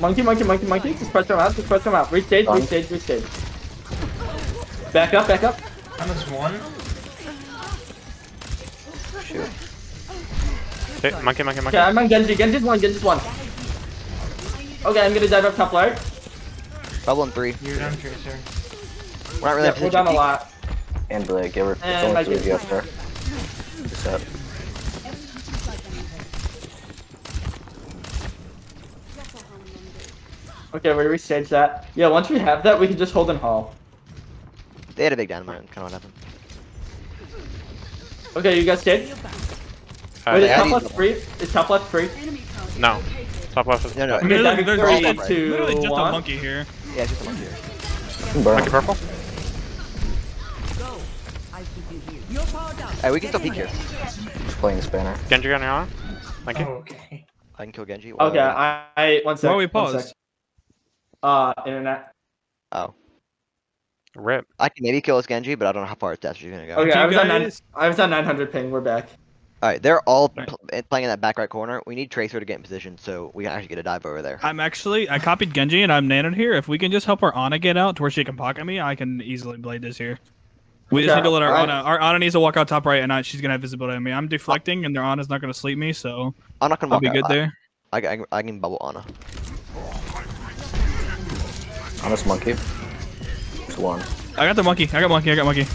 Monkey, monkey, monkey, monkey. Just press them out, just press them out. Restage, Done. restage, restage. Back up, back up. Minus one. Shoot. Okay, monkey, monkey, monkey. Okay, I'm on Genji. Genji's one, Genji's one. Okay, I'm gonna dive up top right. Bubble in three. You're done, Tracer. We're not really Yeah, in we're position down a lot. And Blade, give her. It's And only I three of get- you up there. Reset. Okay, we restage that. Yeah, once we have that, we can just hold and haul. They had a big dynamite. Kind of what happened. Okay, you guys stayed? Uh, Wait, is top left free? Is top left free? no. Top left is No, no. Okay, Literally, there's three, just- two, Literally just a monkey here. Yeah, just a monkey here. Monkey purple. Hey, we can still peek here. Just playing Spanner. Genji on your arm. Thank you. Oh, okay. I can kill Genji. Okay, I, I one sec. Why we one paused? Uh, internet. Oh. Rip. I can maybe kill this Genji, but I don't know how far his dash is gonna go. Okay, I was on nine. I was on 900 ping. We're back. Alright, they're all Right. pl- eh, playing in that back right corner. We need Tracer to get in position so we can actually get a dive over there. I'm actually I copied Genji and I'm nanoed here. If we can just help our Ana get out to where she can pocket me, I can easily blade this here. We just Yeah, need to let our I- Ana. Our Ana needs to walk out top right, and I, she's gonna have visibility on me. I'm deflecting, and their Ana's not gonna sleep me, so I'm not gonna I'll be out. good I- there. I, I, I can bubble Ana. On this monkey. Just one. I got the monkey. I got monkey. I got monkey.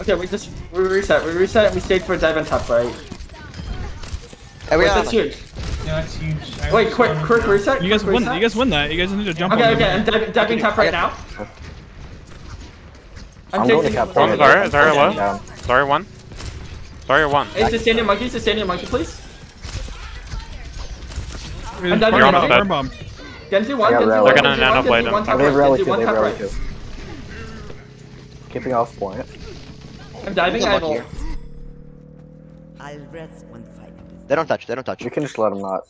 Okay, we just we reset. We reset. and We stayed for a dive on top right. Hey, we Wait, that's huge. Yeah, that's huge. I Wait, quick, quick reset. You guys quick win. You guys win that. You guys need to jump Okay, on okay, them. I'm diving, diving top right now. I'm, I'm going to chasing- cap um, One point. Zarya. Zarya low. Down. Zarya one. Zarya one. Hey, sustain your monkey, Is the your monkey, please. I'm diving You're on bomb, the right bed. burn bomb. Genji one, Genji one, They're gonna Genji one, nano blade Genji one him. top They have right, rally Genji too. one They have rally right. too. Keeping off point. I'm diving, I have Monkey ult. here. I'll rest when fighting They don't touch. They don't touch. You can just let them not.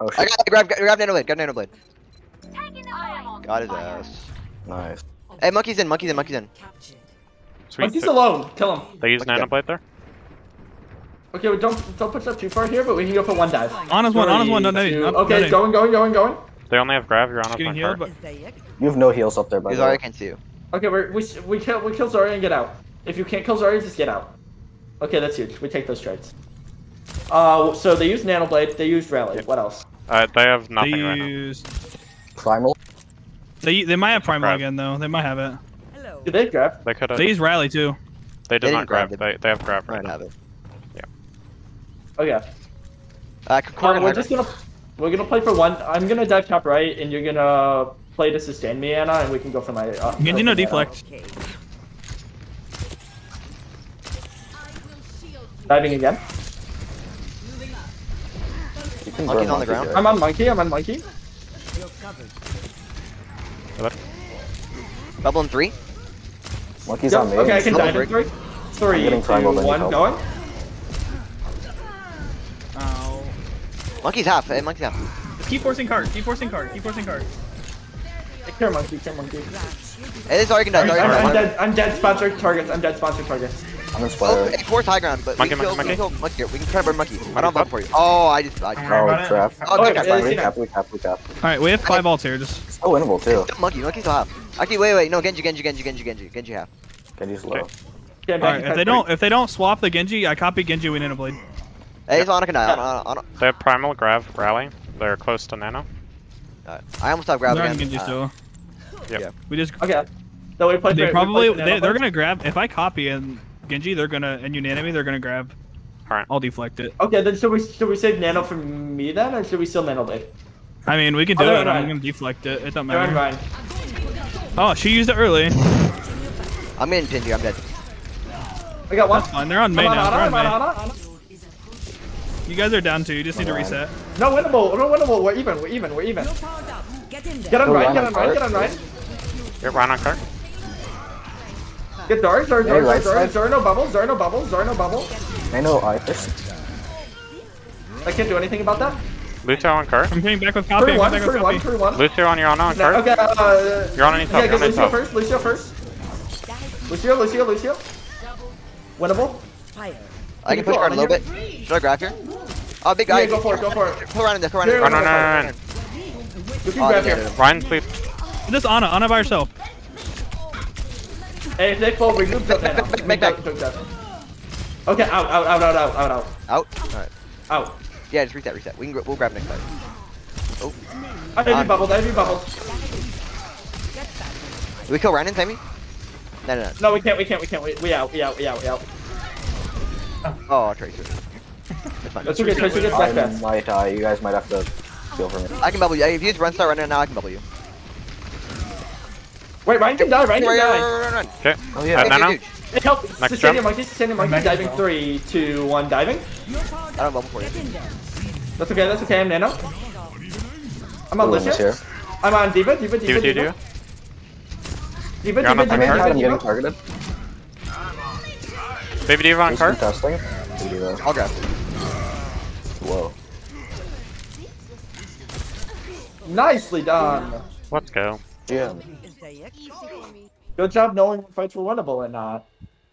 Oh shit. I shit. got grab grab Nano Blade. Grab Nano Blade. Got his ass. Nice. Hey, monkey's in. Monkey's in. Monkey's in. Captured. Sweet. Monkey's alone. Kill him. They use Okay. nano blade there. Okay, we don't don't push up too far here, but we can go for one dive. Ana's one. Ana's one. No, Three, no, two- no, Okay, no, going, going, going, going. They only have grab. You're on a Getting healed, card. but You have no heals up there, by He's the already way. can see you. Okay, we're, we we kill we kill Zarya and get out. If you can't kill Zarya, just get out. Okay, that's huge. We take those trades. Uh, so they use Nanoblade, they use Rally. What else? Uh, they have They nothing right now. used. Primal. They they might have primal Grab. again though. They might have it. Hello. Do they grab? They could have. They use rally too. They They did didn't grab. grab They, they have grab right Might now. have it. Okay. Uh, Um, Concordant we're Hydra. just gonna we're gonna play for one. I'm gonna dive top right, and you're gonna play to sustain me, Ana, and we can go for my. Uh, Genji open no deflect. Okay. Diving again. You can Monkey's on the ground. I'm on monkey. I'm on monkey. You're. Bubble in three. Monkey's Yep, on me. okay, I can Double dive in break. three. Three, getting two, triangle, then you one, help. going. Ow. Monkey's half. Hey, monkey's half. Keep forcing card. Keep forcing card. Keep forcing card. Take care, monkey. Care, monkey. Hey, this already can die. I'm, Sorry, I'm, sorry. dead. I'm dead. Sponsored targets. I'm dead. Sponsored targets. I'm Oh, inspired. hey, fourth high ground, but Monkey, we can kill, monkey, we can kill monkey. here. We can try to burn monkey. I don't have for you. Oh, I just. I, Don't Oh, about it. trap. Oh, Oh, okay, yeah, fine. yeah, Recap, recap, recap. All right, we have five alts here. Just Still winnable too. Monkey, monkey's still half. Actually, wait, wait, no, Genji, Genji, Genji, Genji, Genji, Genji half. Genji's low. Okay, all right. If they don't if they don't swap the Genji, I copy Genji. We Nano Blade. Hey, it's Ana can die. Ana, Ana, Ana. They have primal grav rally. They're close to nano. Alright. I almost have grab They're again. Genji Uh, still. Yep. Yeah. We just Okay. So we play. they for- probably play they, they're gonna grab. If I copy and Genji, they're gonna and unanimity, they're gonna grab. Alright. I'll deflect it. Okay, then should we should we save Nano for me then, or should we still Nanoblade? I mean, we can do Oh, it. they're I'm gonna deflect it. It don't They're on matter. Ryan. Oh, she used it early. I'm getting pinned you, I'm dead. I got one. That's fine. They're on Mei on now. They're I'm on on Mei. Ana, Ana. You guys are down too. You just need to reset. No winnable. No winnable. We're even. We're even. We're even. You're powered up. Get in there. Get on Ryan. Ryan Get on on Ryan. Get on Ryan. Get Ryan on cart. Get Dart. Dart. Hey, Dart. right Dart. side. Dart. No bubbles. Dart. No bubbles. Dart. No bubbles. I know Iris. I can't do anything about that. Lucio on cart. I'm coming back with copy. Three one. Three one. copy. Three one. Lucio on your Ana on No, cart. okay. Uh, You're on any top. yeah, get Lucio top. first. Lucio first. Lucio. Lucio. Lucio. Winnable. Fire. I can push guard a little bit. Should I grab here? Oh, big guy. Yeah, go for it. Go for it. Pull around in there, pull around in Yeah, there. Run, run, run, run. You can Oh, grab here. yeah, Ryan, sleep. Just Ana. Ana by herself. Hey, if they fall, remove the Back, Nano. back, back, back, Remove that. Okay, out, out, out, out, out, out, out, Out? Alright. out. Yeah, just reset, reset. We can, gr- we'll grab next time. Oh. I have you ah. On. bubbled. I have you bubbled. Do we kill Ryan Sammy? No, no, no. No, we can't. We can't. We can't. We, we out. We out. We out. We out. Oh, Tracer. That's fine. That's okay. Tracer gets back fast. might die. You guys might have to feel for me. I can bubble you. If you use run star right now, I can bubble you. Wait, Ryan can die. Ryan can die. Okay. Oh yeah. Uh, nano. Dude, dude, help! Next Sustaining jump. monkey, sustaining monkey, back diving as well. three, two, one, diving. I don't bubble for you. Get in there. That's okay, that's okay, I'm nano. I'm on William here. I'm on Diva, Diva, Diva, Do, do, Diva. do. Diva, You're Diva, Diva, Diva, I'm getting Diva. targeted. Baby Diva on Who's cart. contesting? We do that. I'll grab. Whoa. Nicely done. Let's go. Yeah. Is there yet? Good job knowing when fights were winnable and not.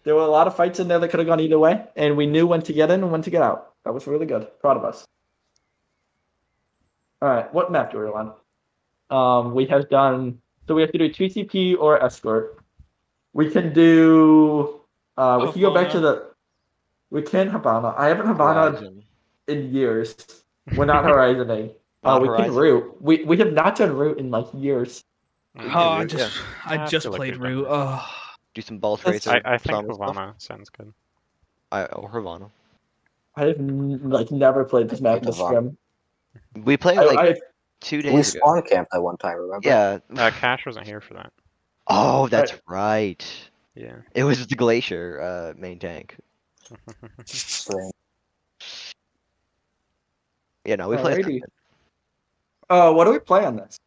There were a lot of fights in there that could have gone either way, and we knew when to get in and when to get out. That was really good. Proud of us. All right, what map do we want? Um, we have done. So we have to do two CP or escort. We can do. Uh, we can go back to the. We can Havana. I haven't Havana Horizon. in years. We're not Horizoning. Uh, Not we can Route. We we have not done Route in like years. Oh, I Yeah. just I I just feel like played we've done Route. Oh. Do some ball That's- tracer. I, I think some stuff. Havana sounds good. I, or Havana. I have n- like never played this map in the scrim. We played I, like I, two We days ago. spawn camped at one time, remember? Yeah. Uh, Cash wasn't here for that. Oh, that's right. Yeah. It was the Glacier uh, main tank. Strange. Yeah, no, we played. Alrighty. uh, what do we play on this?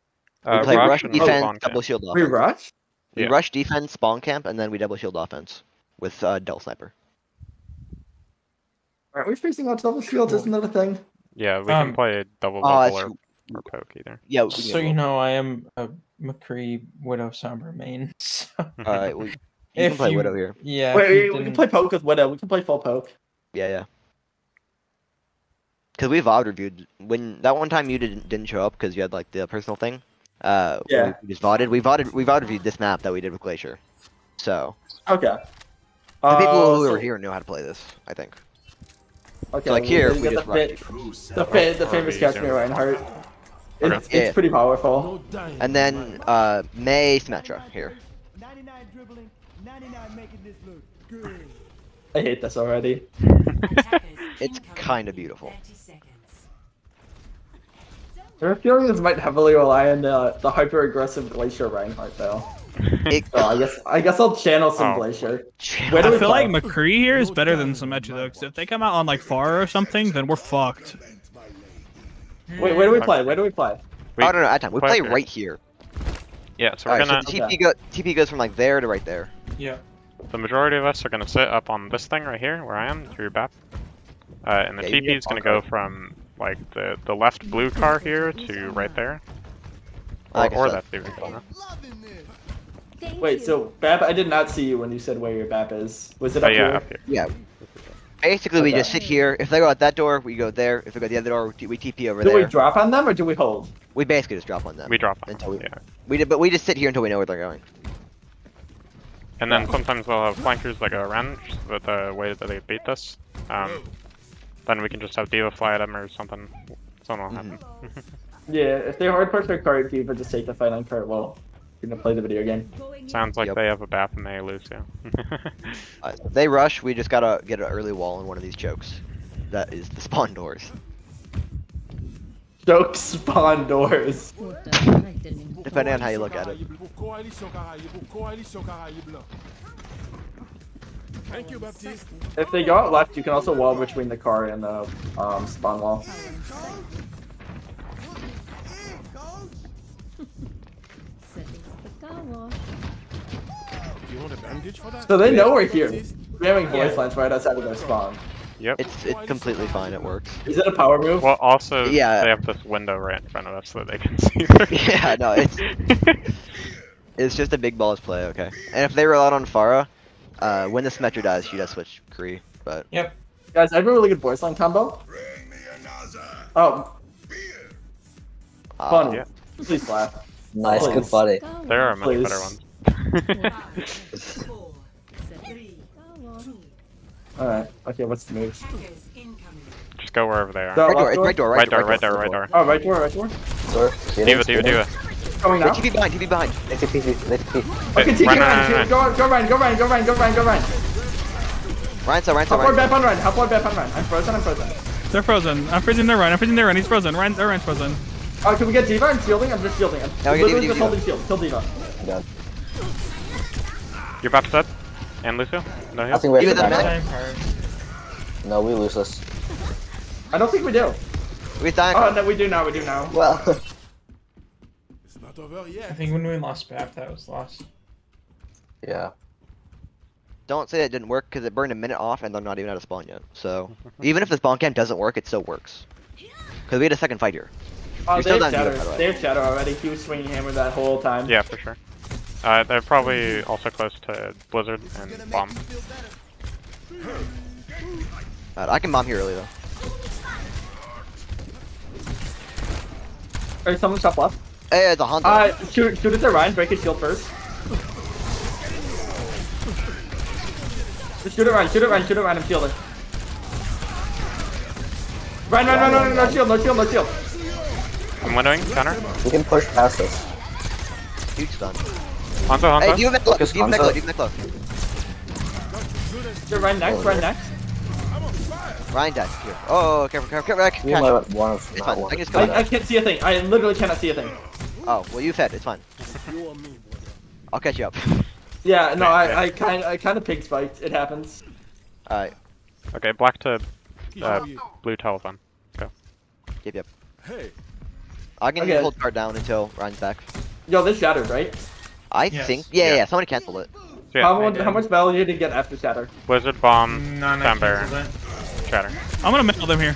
We play rush rush defense, spawn double camp. shield We rush. We Yeah. rush defense, spawn camp, and then we double shield offense with uh, Del Sniper. Aren't we facing out double shields? Isn't that a thing? Yeah, we Um, can play double Oh, bubble that's or, or poke either. yeah. So you know, I am a McCree Widow Sombra main. So Alright, we, you if can play you- Widow here. yeah, if Wait, we, we can didn't- play poke with Widow. We can play full poke. Yeah, yeah. Because we VOD reviewed when that one time you didn't didn't show up because you had like the personal thing. Uh, Yeah. We, we just VODed. We VODed. We VOD reviewed this map that we did with Glacier. So Okay. the people Uh, who so- were here knew how to play this. I think. Okay. So like here, you we get just the, rush. fa- the, fa- the famous we Casimir. Reinhardt. It's, Okay. Yeah. pretty powerful. And then uh, Mei Symmetra here. I hate this already. It's kind of beautiful. I have a feeling this might heavily rely on the, the hyper aggressive Glacier Reinhardt though. It, So I guess I guess I'll channel some Oh. Glacier. Where do I we feel play? like McCree here is better than Symmetra though, because if they come out on like Far or something, then we're fucked. Wait, where do we play? Where do we play? We oh no, no, at time. We play here. right here. Yeah, so we're Alright, gonna. so TP go TP goes from like there to right there. Yeah. The majority of us are gonna sit up on this thing right here, where I am, through your BAP. Uh, and the Yeah, TP is gonna go from like the the left blue car here to right there, or, Like or that blue car. Wait, so Bap, I did not see you when you said where your Bap is. Was it Oh up yeah, here? up here. Yeah. Basically, we just sit here. If they go out that door, we go there. If they go the other door, we T- TP over Do there. we drop on them or do we hold? We basically just drop on them. We drop on Until them, we- yeah. We did, but we just sit here until we know where they're going. And then sometimes we'll have flankers like a Ren, but the way that they beat us. Um, then we can just have Diva fly at them or something. Something will happen. Yeah, if they hard push their cart, Diva just take the fight on cart. Well, you're gonna play the video game. Sounds like Yep. they have a bath and they lose, yeah. Uh, they rush. We just gotta get an early wall in one of these chokes. That is the spawn doors. Joke spawn doors. Depending on how you look at it. If they go out left, you can also wall between the car and the um, spawn wall. So they know we're here. Spamming voice Yeah. lines right outside of their spawn. Yep. It's it's completely fine. It works. Is it a power move? Well, also, Yeah. they have this window right in front of us so that they can see. their- Yeah, no, it's it's just a big balls play. Okay. And if they roll out on Pharah, uh, when the Symmetra dies, she does switch Kree. But Yep. Guys, I have a really good voice line combo. Oh, uh, fun. yeah. Please laugh. Nice, good Please. buddy. there are much better ones. Alright, okay, what's the move? Just go wherever they are. Right door, left it's right door, right, Right door, right door, right door. Oh, right door, right door. Sir, Diva, Diva, Diva. Going now. TP behind, TP behind. They TP, they TP. Okay, Wait, TP run, Ryan, run, run, go, go Ryan, go Ryan, go Ryan, go Ryan, go Ryan, go Ryan. Ryan, so Ryan, so Hop Ryan. back on Ryan, hop forward back on Ryan. I'm frozen, I'm frozen. They're frozen. I'm freezing their run. I'm freezing their run. He's frozen. Ryan, their run's frozen. Oh, can we get Diva? I'm shielding, I'm just shielding. I'm No, we literally just Diva. holding shield. Kill Diva. Done. You're about to set? And Lucio? No I think we Even have to the back. Time. No, we lose this. I don't think we do. We dying. Oh, no, we do now, we do now. Well, I think when we lost BAP, that was lost. yeah. Don't say it didn't work because it burned a minute off and they're not even out of spawn yet. So even if the spawn camp doesn't work, it still works. Because we had a second fight here. Oh, You're they still have down Shadow. Diva, by the. They have Shadow already. He was swinging hammer that whole time. Yeah, for sure. Uh, they're probably also close to Blizzard and Bomb. Uh, I can bomb here early though. Alright, someone shot left. Hey, it's a Hanzo. Uh, shoot, shoot it to Ryan, break his shield first. Just shoot it Ryan, shoot it Ryan, shoot it Ryan, I'm shielding. Ryan, Ryan, Ryan, no, no, no, shield, no shield, no shield. I'm windowing, counter. We can push past this. Huge stun. Hanzo, Hey, Hanzo. do you have Meklo? Do Focus you have Meklo? Hanzo. Do you have Meklo? Shoot Ryan next, Ryan next. Ryan died. Here. Oh, careful, careful, careful. We Catch. might one of It's not fine. one. I can just go. I, I can't see a thing. I literally cannot see a thing. Oh, well, you fed. It's fine. I'll catch you up. Yeah, no, I, I kind, I kind of pig spiked. It happens. Alright. Okay, black to uh, blue telephone. Yep, yep. I can Okay. hold guard down until Ryan's back. Yo, this shattered, right? I Yes. think. Yeah, yeah, Yeah. yeah. Somebody cancel it. So yeah, how, much, how much value did you get after shatter? Blizzard, Bomb, None. I Sound Barrier, canceled it. Shatter. I'm gonna mail them here.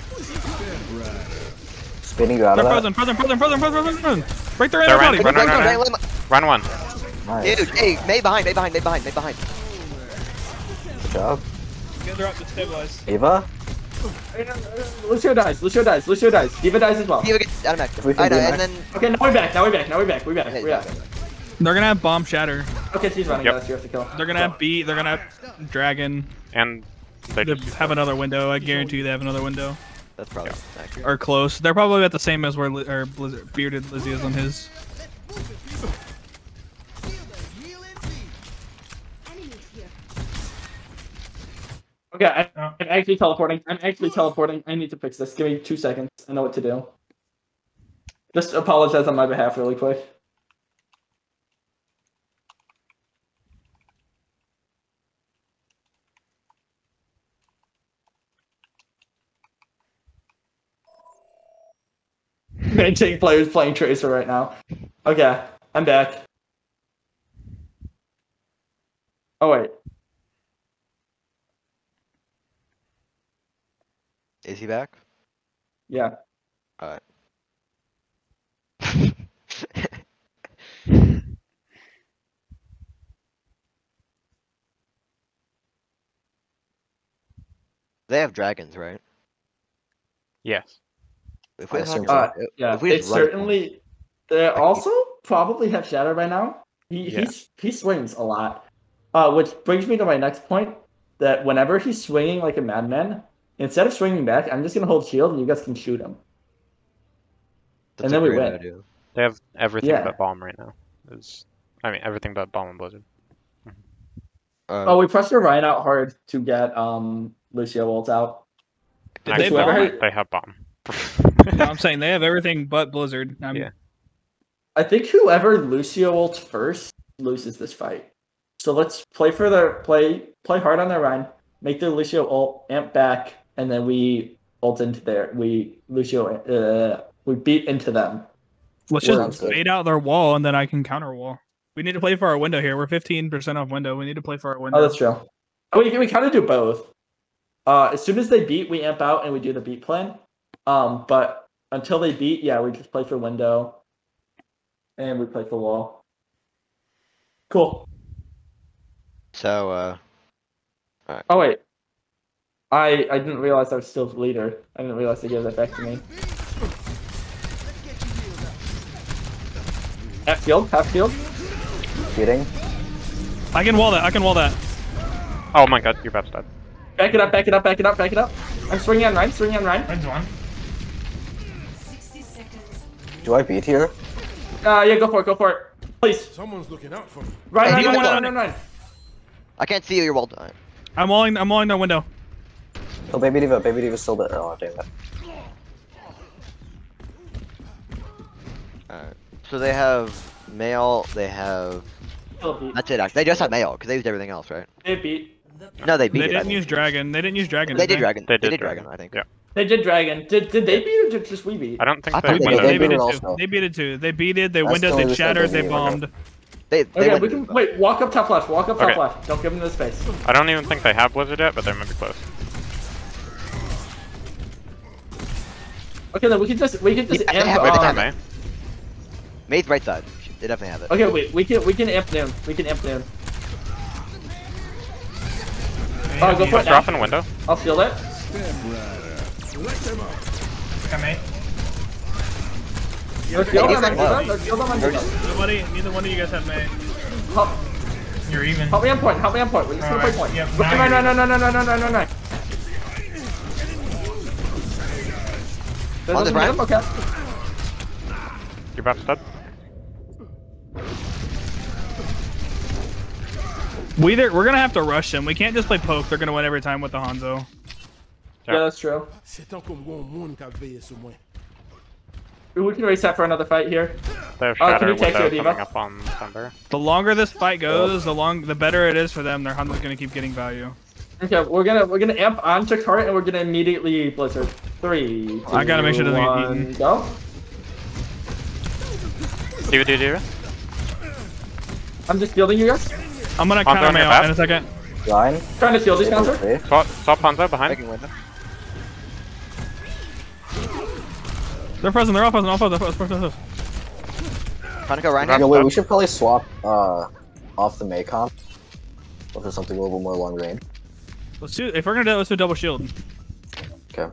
Spinning you out They're of frozen, frozen, frozen, frozen, frozen, frozen, frozen. Break their They're body. Run, run, run, Hey, run. let Run one. that. Nice. Dude, hey, Mei behind, Mei behind, Mei behind, Mei behind. Good job. Get her up to stabilize. Ava? Lucio dies, Lucio dies, Lucio dies. Diva dies as well. Diva gets out of mech. We can I do know, and then Okay, now we're back, now we're back, now we're back, we're back, Okay, we're back. They're gonna have bomb shatter. Okay, she's running, Yep. guys, you have to kill. They're gonna have beat. They're gonna have dragon. And They They have another window. I guarantee you they have another window. That's probably accurate. Or close. They're probably at the same as where Li- or Blizzard, bearded Lizzie is on his. Okay, I, uh, I'm actually teleporting. I'm actually teleporting. I need to fix this. Give me two seconds. I know what to do. Just apologize on my behalf, really quick. Maintain players playing Tracer right now. Okay, I'm back. Oh wait, Is he back? yeah. Alright. they have dragons, right? yes. If we I just assume run- so. if- Yeah, if we they certainly. They also probably have Shadow by now. He Yeah. he's, he swings a lot, uh, which brings me to my next point. That whenever he's swinging like a madman, instead of swinging back, I'm just gonna hold shield and you guys can shoot him. that's and then we win. idea. They have everything Yeah. but bomb right now. Is I mean everything but bomb and blizzard. Um, Oh, we pressure Ryan out hard to get um Lucio ult out. Did Actually, they whoever bomb? had- they have bomb. No, I'm saying they have everything but Blizzard. I'm, Yeah. I think whoever Lucio ults first loses this fight. So let's play for their play play hard on their run, make the Lucio ult amp back, and then we ult into their we Lucio uh we beat into them. Let's Well, just sounds fade out their wall and then I can counter wall. We need to play for our window here. We're 15% off window. We need to play for our window. Oh, that's true. Oh, we we kind of do both. Uh, as soon as they beat, we amp out and we do the beat plan. Um, but until they beat, yeah, we just play for window, and we play for wall. Cool. so, uh, Oh wait, I I didn't realize I was still the leader. I didn't realize they gave that back to me. Half field, half field. Cheating. I can wall that. I can wall that. Oh my god, your best dead. Back it up, back it up, back it up, back it up. I'm swinging on Ryan, swinging on Ryan. Ryan's one. Do I beat here? Uh, yeah, go for it, go for it. Please. Someone's looking out for me. Right, Hey, Ryan, keep it Ryan, going. Ryan, Ryan. I can't see you. You're well done. I'm walling. I'm walling their window. Oh, Baby Diva. Baby Diva's still there. Oh, damn it. Alright. So they have male. They have. Still beat. That's it. Actually, they just have male because they used everything else, right? They beat. No, they beat They it. Didn't use dragon. They didn't use dragon. They did did dragon. They They did did dragon. dragon. I think. Yeah. They did dragon. Did did they beat it or did just we beat? I don't think I they They, they beat, did. they, They beat beat it it too. also. They beat it too. They beat it. They I windowed. They shattered. they They beat it. bombed. They. they Okay, we can the- wait. Walk up top left. Walk up top Okay. left. Don't give them the space. I don't even think they have blizzard yet, but they might be close. Okay, then we can just we can just Yeah, they amp. have Wait, it, they they have um, Mei. Right side. They definitely have it. Okay, wait. We can we can amp them. We can amp them. Oh, go for Let's it drop in a window. I'll steal it. Come in. Let's steal Hey, them. different Let's love. steal them. Let's steal them. Let's steal them. Nobody. Neither one of you guys have Mei. Help, You're even. help me on point. Help me on point. We're just gonna play Alright, point. yep, Run, now run, run, run, run, run, run, run, run, run. That On the doesn't hit him? Okay. Your best dead. We either we're gonna have to rush them. We can't just play poke. They're gonna win every time with the Hanzo. Yeah, that's true. C'est tant como um mundo que veio sur moi. We can race that for another fight here. They have Oh, can shatter you take window your Diva? coming up on Thunder. The longer this fight goes, the long the better it is for them. Their Hanzo's gonna keep getting value. Okay, we're gonna we're gonna amp onto cart and we're gonna immediately blizzard. Three. I gotta make sure it doesn't get eaten. Go. Diva, Diva, Diva. I'm just fielding you guys. I'm gonna counter on Mei your out in a second. Ryan. Trying to shield these counter. Okay. Swap, swap Hanzo behind. They're frozen. They're all frozen. All frozen. They're frozen. They're frozen. Trying to go right Grab Yo, now. wait, we should probably swap uh off the Mei comp. Look for something a little more long range. Let's do. If we're gonna do it, let's do double shield. Okay.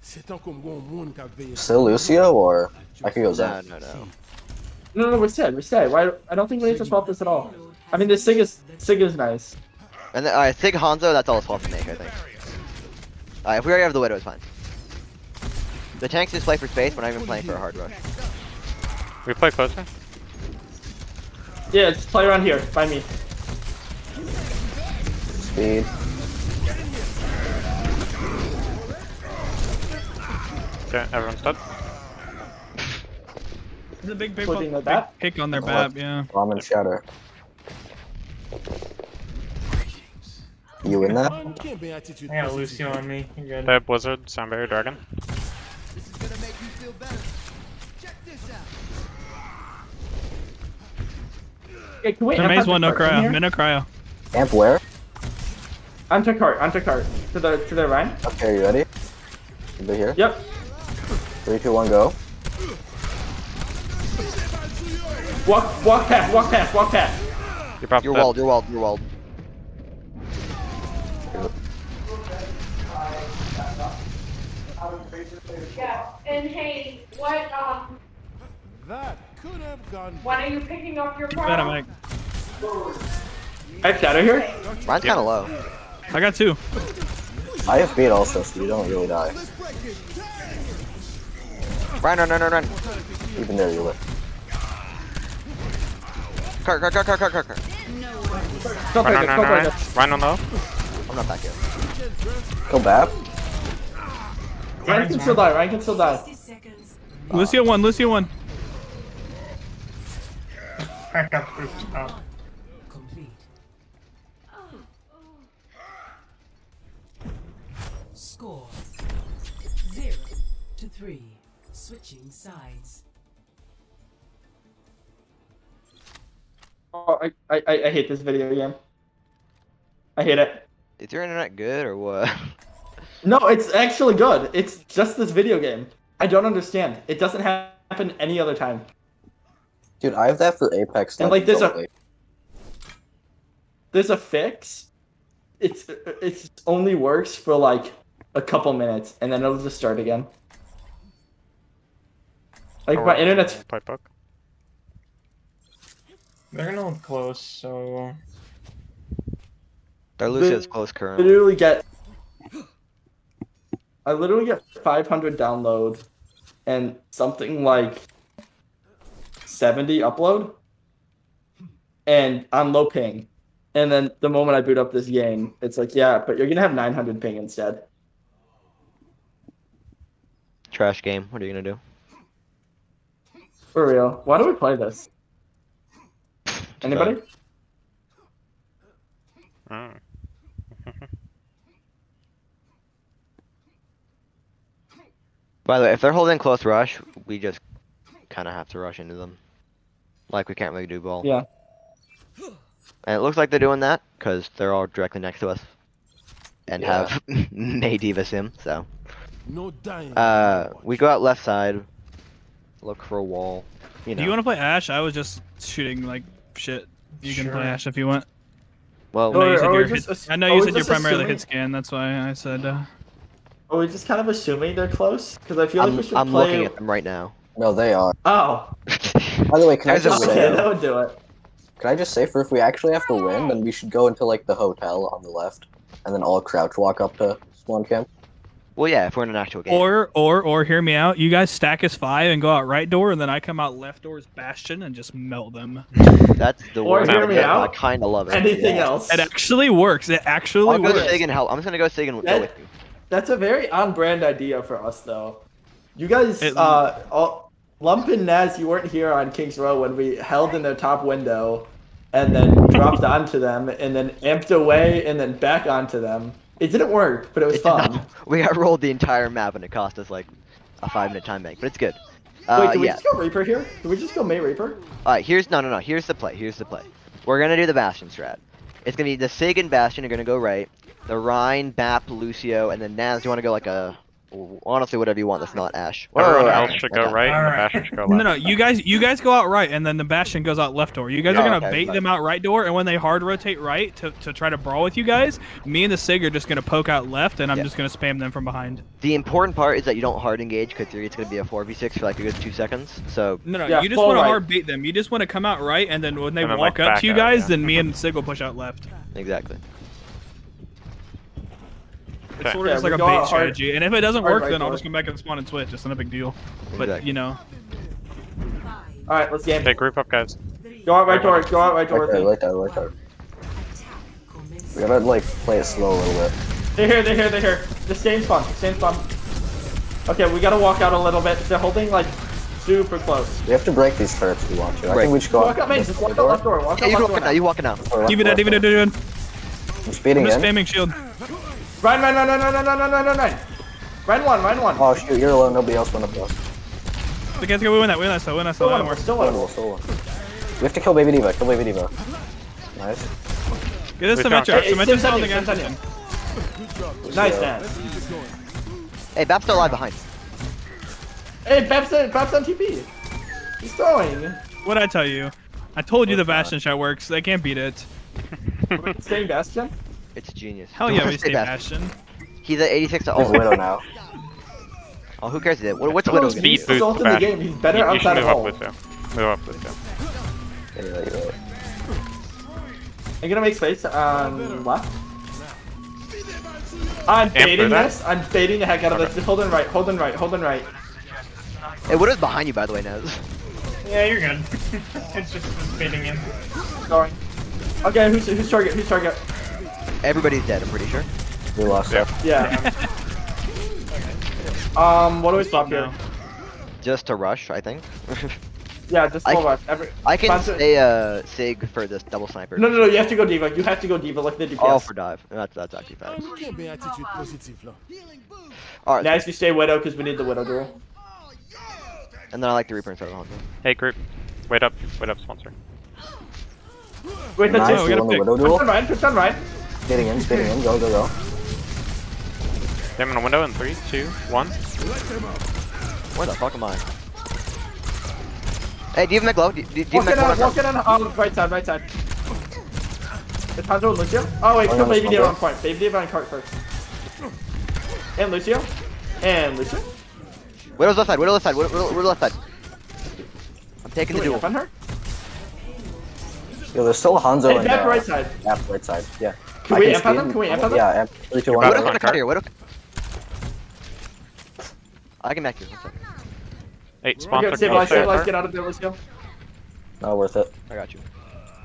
C'est tant como mundo que veio Still Lucio or I could go No, Zen. no, no. No, no, we're set. We're set. Why? I don't think we need to swap this at all. I mean, the Sig is Sig is nice. And then, alright, Sig Hanzo, that's all his fault to make, I think. Alright, if we already have the Widow, it's fine. The tanks just play for space, we're not even playing for a hard rush. We play closer. Yeah, just play around here by me. Speed. Okay, everyone's dead. It's a big, big, Flipping big the bat? pick on their Oh, bab, yeah. Bomb and shatter. You in that? Man can't be attitude I got. Lucio on me. You're good. They have Blizzard, Sound Barrier, Dragon. Hey, can we The maze one, no cart from cryo. here? Mid no cryo. Amp where? Onto cart, onto cart. To the to the right. Okay, you ready? You be here? Yep. Three, two, one, go. Walk walk past, walk past, walk past. You're probably You're walled, you're walled, you're walled. Yeah, and hey, what, um, That could have gone. when are you picking up your car? Better, Mike. I have shadow here. Ryan's kinda low. I got two. I have beat also, so you don't really die. Ryan, run, run, run, run. Even there, you live. Cart, cart, cart, cart, cart, cart, cart. Go Run, play run, run, run. on low. I'm not back yet. Go back. Ryan can still die, Ryan can still die. Lucio one, Lucio one. I got pooped out. Complete. Score zero to three. Switching sides. Oh, I, I, I I hate this video game. I hate it. Is your internet good or what? No, it's actually good. It's just this video game. I don't understand. It doesn't happen any other time. Dude, I have that for Apex. And, like, there's a- There's a fix. It's it only works for like a couple minutes, and then it'll just start again. Like my Alright, internet's Play book. They're gonna look close, so Their Lucio's close currently. literally get. I literally get 500 download, and something like 70 upload, and on low ping. And then the moment I boot up this game, it's like, yeah, but you're gonna have 900 ping instead. Trash game. What are you gonna do? For real. Why do we play this? Anybody? Mm. By the way, if they're holding close rush, we just kind of have to rush into them. Like we can't really do ball. Yeah. And it looks like they're doing that because they're all directly next to us and Yeah. have Mei Diva Sim. So No dying. uh, we go out left side, look for a wall. You know. Do you want to play Ash? I was just shooting like shit. You can Sure. play Ash if you want. well, I know you said or you're hit, I know you said you're primarily assuming- hit scan. That's why I said. Uh, Are we just kind of assuming they're close? Because I feel like I'm, we should I'm play. looking at them right now. No, they are. Oh, By the way, can I just okay, say? that would do it. Can I just say, for if we actually have to win, then we should go into like the hotel on the left, and then all crouch walk up to spawn camp. Well, yeah, if we're in an actual game. or or or hear me out. You guys stack as five and go out right door, and then I come out left door's bastion and just melt them. That's the Or worst. hear me out. I kind of love it. Anything Yeah. else? It actually works. It actually I'll go works. Sig and help. I'm just gonna go Sig and go with you. That's a very on-brand idea for us, though. You guys, It- uh, all, Lump and Naz, you weren't here on Kings Row when we held in their top window, and then dropped onto them, and then amped away, and then back onto them. It didn't work, but it was It fun. we got rolled the entire map and it cost us like a five minute time bank, but it's good. Uh, Wait, do we yeah. just go Reaper here? Do we just go Mei Reaper? Alright, here's no no no. Here's the play. Here's the play. We're gonna do the Bastion strat. It's gonna be the Sig and Bastion are gonna go right. The Rhine, Bap, Lucio, and then Naz. You want to go like a honestly whatever you want. That's not Ash. Everyone Whoa, else should go right, and the Bastion should go No, left. no, you guys, you guys go out right, and then the Bastion goes out left door. You guys Yeah, are gonna okay, bait fine. them out right door, and when they hard rotate right to, to try to brawl with you guys, me and the Sig are just gonna poke out left, and I'm Yeah. just gonna spam them from behind. The important part is that you don't hard engage because it's gonna be a 4v6 for like a good two seconds. So No, no, Yeah, you just full want to hard bait them. You just want to come out right, and then when they And walk like, up to you out, guys, yeah. then me and Sig will push out left. exactly. It's sort of Yeah, just like a bait out hard- strategy, and if it doesn't work, right then I'll just come back and spawn and switch. It's not a big deal. But Exactly. you know, All right, let's game. Okay, group up, guys. Go out right door. Go out right door. Right with there, me. right there, right there. We gotta like play it slow a little bit. They're here. They're here. They're here. The same spawn. Same spawn. Okay, we gotta walk out a little bit. They're holding like super close. We have to break these turrets if we want to. I think we should go Walk out, main. this Just walk out door. left door. Walk Yeah, out you left walking door. now. You walking now. Or left, even it, left, even it, left. even it. I'm I'm speeding just in. spamming shield. Ryan, Ryan, Ryan, Ryan, Ryan, Ryan, Ryan, Ryan, Ryan. Ryan one, Ryan one. Oh shoot, you're alone. Nobody else went up to us. Okay, let's go. We win that. We win that. So win that. So Still that one, we're works. still Still one. one, still one. We have to kill Baby Diva. Kill Baby Diva. Nice. Get this We Symmetra. found- Hey, Symmetra's Sim holding Sim against Sim Nice dance. Hey, Bap's still alive behind. Hey, Babs, uh, Babs on TP. He's throwing. What I tell you? I told you oh, the Bastion shot works. They can't beat it. Staying Bastion. It's genius. Hell yeah, we Stay stay Bastion. Bastion. He's at 86 to There's oh. Widow now. Oh, who cares? What, what's Come Widow gonna do? He's boost ult in the game. He's better you, you should outside move of up, ult. Lucio. Move up, Lucio. Yeah, you're you're. I'm gonna make space on left. I'm Amp for baiting this. I'm baiting the heck out of Okay. this. Just holding right, holding right, holding right. Hey, Widow's behind you, by the way, Nez. Yeah, you're good. it's just fading in. Going. Okay, who's who's target? Who's target? Everybody's dead, I'm pretty sure. We lost Yeah. that. Yeah. um, what do we stop here? Just to rush, I think. Yeah, just I- full rush. Every. I can Sponsor- stay uh Sig for this double sniper. No, no, no. You have to go diva. You have to go diva. Like the DPS. Oh, for dive. That's that's actually fast. Quelle belle attitude positive là. All right, Nice, you stay widow because we need the widow duel. and then I like the Reaper instead of Hunter. Hey, group. Wait up. Wait up, sponsor. Wait, that's Nice, it. we we gotta won the pick. Widow Push duel. on Ryan. Push on Ryan. Speeding in, speeding in. Go, go, go. I'm in a window in three, two, one. Where the fuck am I? Hey, do you have mech low? Do, do, do you Walk have in mech on, low? walk in on, on right side, right side. It's Hanzo and Lucio. Oh wait, Oh, kill no, Baby it's Diva on point. Baby Diva on cart first. And Lucio. And Lucio. Widow's left side, Widow left side, Widow, Widow, Widow left side. I'm taking Can the we duel. on her? Yo, there's still Hanzo Hey, and back uh, right side. App right side. Yeah. Can I we can amp on them? Can we amp on them? Yeah, amp. Three, two, one. Back Widow's on gonna cut cart. here, Widow. I can back you. one second. Eight sponsor. Okay, can you stabilize, stabilize, get out of there, Lucio. Not worth it. I got you.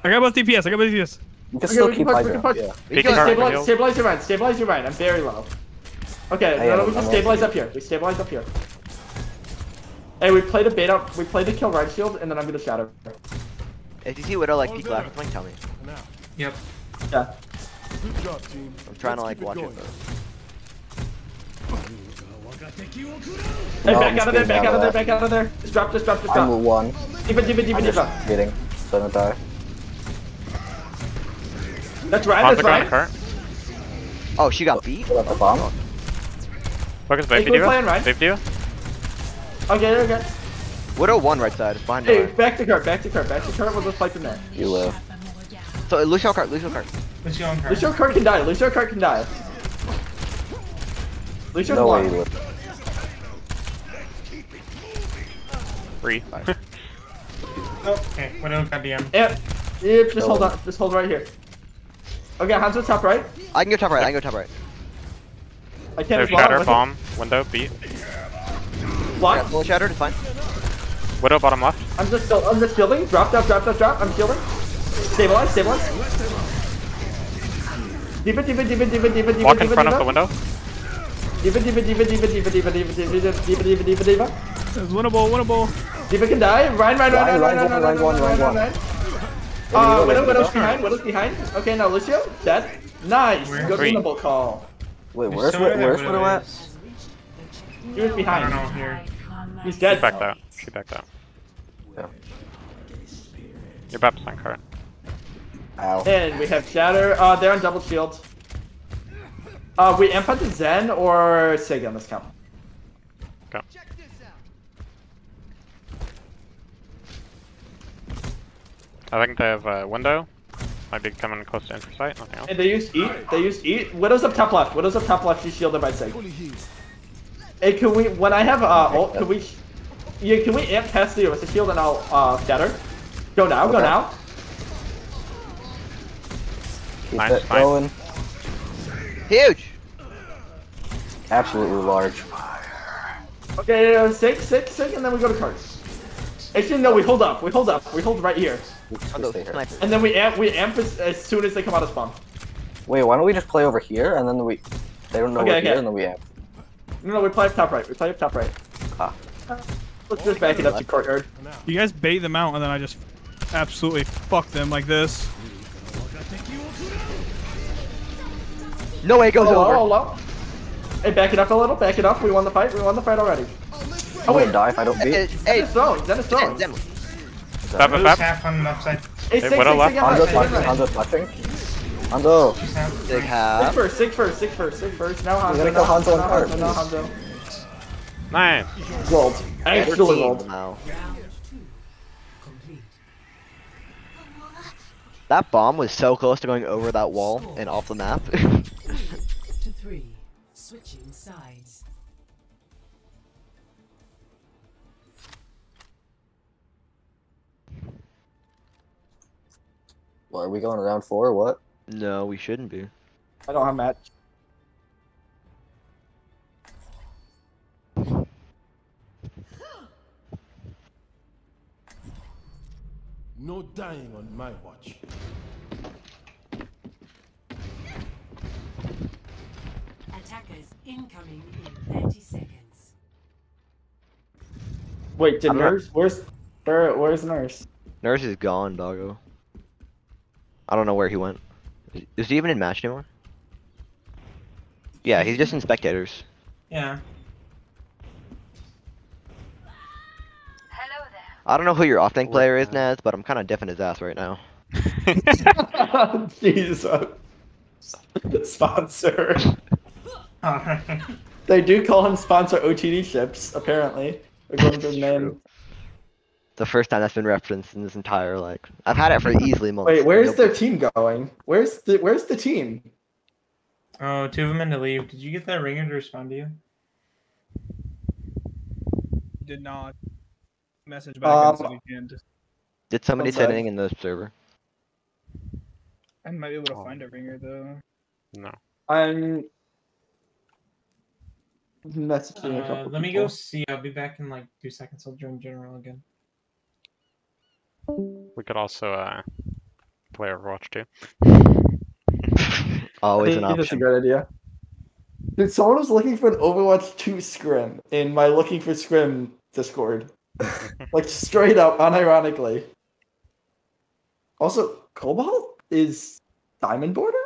I got both DPS. I got both DPS. You can Okay, still we keep push, high we can ground. push. Yeah. Peek can Stabilize, stabilize your mind, stabilize your mind. I'm very low. Okay, I no, no, we just I'm stabilize up here. We stabilize up here. Hey, we play the bait up, we play the kill right shield, and then I'm gonna shadow. If you see Widow like peek left or something, tell me. Now, Yep. Yeah. Good job, team. I'm trying to like Let's keep watch it. going. Hey, No, back I'm out of there, back out out of of there, back out of there. Just drop, just drop, just I'm one. Diva, diva, diva, I'm just diva. speeding. So don't die. That's right, that's right. cart. Oh, she got beat? Put up the bomb. Look at Hey, Baby can Diva. play right? Baby Diva. Okay, okay. Widow one right side, behind Hey, back to cart, back to cart, back to cart. We'll just fight from there. You live. So Lucio cart, Lucio cart. Lucio on card. Lucio cart can die. Lucio cart can die. Lucio's No way one. you live. Three. Oh, okay. Widow got DM. Um, yep. Yep. Just No. hold on. Just hold right here. Okay, Hanzo top right. I can go top right, I can go top right. I can't There's shatter, Look at- bomb, window, beat. I Block. got full shattered, it's fine. Widow bottom left. I'm just still. I'm just shielding. Drop, drop, drop, drop, drop. I'm shielding. Stabilize, stabilize. Diva, diva, diva, diva, diva, diva, Walk in front of the window. Diva, diva, diva, diva, diva, diva, diva, diva, diva, diva, diva, diva, diva. It's winnable, winnable. Diva can die. Ryan, Ryan, Ryan, Ryan, Ryan, Ryan, Ryan, Ryan, Ryan, Ryan, Ryan, Ryan, Ryan. Maybe Uh, Widow, Widow, maybe Widow's Widow. behind. Widow's behind. Okay, now Lucio dead. Nice. Where? Good Three. winnable call. Wait, There's where's somewhere Widow, that where's Widow at? is- He was I behind. don't know here. He's She dead. backed out. She backed out. Yeah. Your Bap's on cart. Ow. And we have Shatter. Uh, they're on double shield. Uh, we amp onto Zen or Sig on this count. Go. I think they have a window. Might be coming close to enter sight. Nothing else. And they used eat. They used eat. Widow's up top left. Widow's up top left. She's shielded by Sig. Hey, can we? When I have uh ult, can we? Yeah, can we amp Castillo with the shield and I'll uh Shatter? Go now. Go Okay. now. Keep Nice, it going. Huge! Absolutely large. Okay, uh, six, six, six, and then we go to cards. Actually, no, we hold up. We hold up. We hold right here. Although, stay here. sniper. And then we amp, we amp as, as soon as they come out of spawn. Wait, why don't we just play over here and then we they don't know Okay, we're okay. here and then we amp. No, no, we play up top right. We play up top right. Ah. Let's just back it up to courtyard. You guys bait them out, and then I just absolutely fuck them like this. No way it goes Hello, over. hello. Hey, back it up a little. Back it up. We won the fight. We won the fight already. Oh wait, die if I don't Hey, beat. hey, Dennis throwing. Dennis throwing. Zen, Zen. Tap it, Lose tap. half on the upside. Hey, Hey, six, what six, a left again, arm. Hanzo right, touching. right, right. Hanzo touching. Hanzo. She's down. Big half. first, six first, six first, six first. Now Hanzo. gotta now kill Hanzo on now card. Hanzo, now Hanzo. Nice. Rolled. Actually 13 rolled. now. Round two. Complete. That bomb was so close to going over that wall and off the map. What, are we going round four or what? no, we shouldn't be. I don't have match. No dying on my watch. Attackers incoming in 30 seconds. Wait, did I'm not- nurse? Where's where? Where's nurse? Nurse is gone, doggo. I don't know where he went. Is- Is he even in match anymore? Yeah, he's just in spectators. Yeah. I don't know who your off-tank player is, Naz, but I'm kind of deaf in his ass right now. Jesus. Uh, sponsor. They do call him sponsor OTD ships, apparently. According to the name. The first time that's been referenced in this entire like I've had it for easily months. Wait, where's their team going? Where's the Where's the team? Oh, two of them in to leave. Did you get that ringer to respond to you? Did not message back Um, and said. Did somebody One say anything in the server? I might be able to find a ringer though. No. I'm messaging a Uh, couple let me go see. I'll be back in like two seconds. I'll join general again. We could also uh, play Overwatch too. Always an option. that's a option. great idea. Dude, someone was looking for an Overwatch 2 scrim in my looking for scrim Discord. like straight up, unironically. Also, Cobalt is Diamond Border?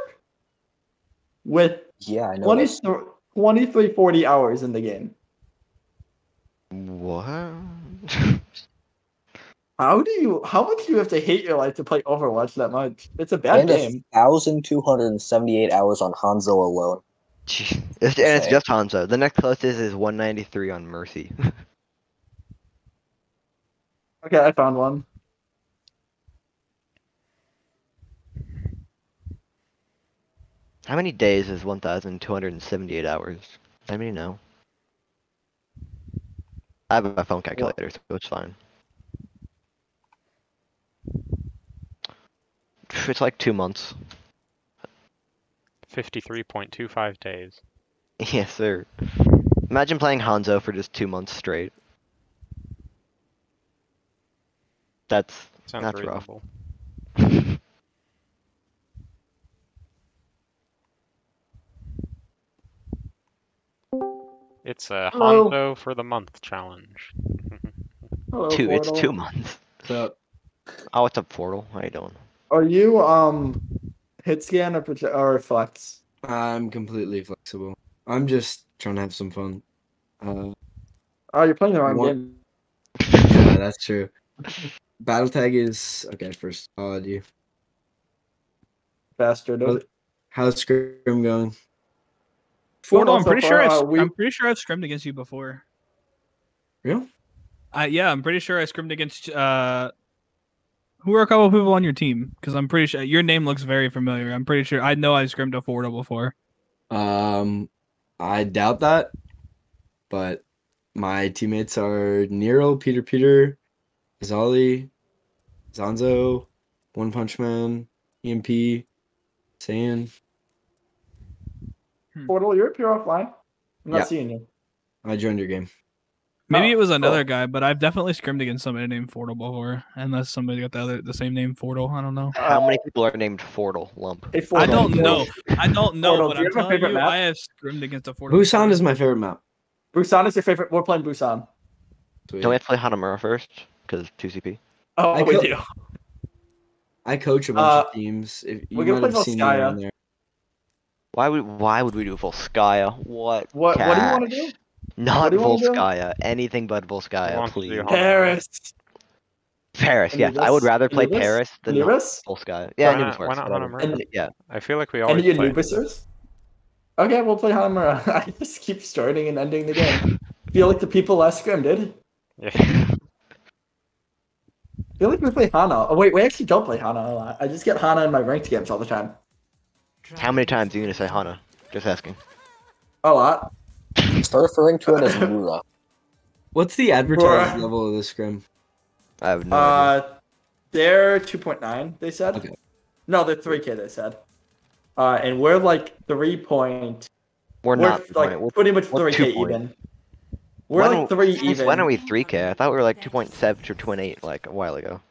With Yeah, I know. 20, this. 2340 hours in the game. What? How do you how much do you have to hate your life to play Overwatch that much? It's a bad And game. thousand two hundred and seventy-eight hours on Hanzo alone. It's, and it's just Hanzo. The next closest is 193 on Mercy. Okay, I found one. How many days is 1,278 hours? Does anybody know? I have a phone calculator, so it's fine. It's like two months. 53.25 days. Yes, sir. Imagine playing Hanzo for just two months straight. That's Sounds that's rough. It's a Hello. Hanzo for the month challenge. Hello, two. It's two months. So, Oh, what's up, oh, Portal? How you doing? Are you um hit scan or prote- or flex? I'm completely flexible. I'm just trying to have some fun. Uh, Oh, you're playing the wrong What? game. yeah, that's true. Battle tag is okay. First, I'll add you. Bastard. Well, How's Scrim going? Portal, well I'm pretty far, sure I, uh, sc- we- I'm pretty sure I've scrimmed against you before. Real? Uh, yeah, I'm pretty sure I scrimmed against. Uh, who are a couple of people on your team? Because I'm pretty sure your name looks very familiar. I'm pretty sure I know I scrimmed a Portal before. Um, I doubt that, but my teammates are Nero, Peter, Peter, Zali, Zanzo, One Punch Man, EMP, Saiyan. Portal, you're pure offline. I'm not Yeah. seeing you. I joined your game. Maybe Oh, it was cool. another guy, but I've definitely scrimmed against somebody named Fortle before. Unless somebody got the other the same name Fortle, I don't know. How many people are named Fortle Lump? Hey, I don't know. I don't know, Fortle, but do you I'm have a favorite you, map? I have scrimmed against a Fortle. Busan is my favorite map. Busan is your favorite. We're playing Busan. Sweet. Don't we have to play Hanamura first? Because 2CP. Oh, I we co- do. I coach a bunch Uh, of teams. If you we're gonna might play have seen me around Volskaya. there. Why would why would we do Volskaya? What? What? What do you want to do? Not do you wanna do? Volskaya. Anything but Volskaya, please. Paris. Paris, yes. I would rather play Anubis? Paris than Anubis? Volskaya. Yeah, Why Anubis not- why not. Hanamura? Yeah. I feel like we always Any play. Anubisers? Okay, we'll play Hanamura. I just keep starting and ending the game. Feel like the people last scrim did. Yeah. Feel like we play Hana. Oh wait, we actually don't play Hana a lot. I just get Hana in my ranked games all the time. How many times are you gonna say Hana? Just asking. A lot. Start referring to it as Mura. What's the advertised Bruh. level of this scrim? I have no idea. Uh, they're 2.9. They said. Okay. No, they're 3K. They said. Uh, and we're like three point. We're We're, not like. We're, pretty much we're 3K two even. We're Why like three since even. When are we 3K? I thought we were like 2.7 or 2.8 like a while ago.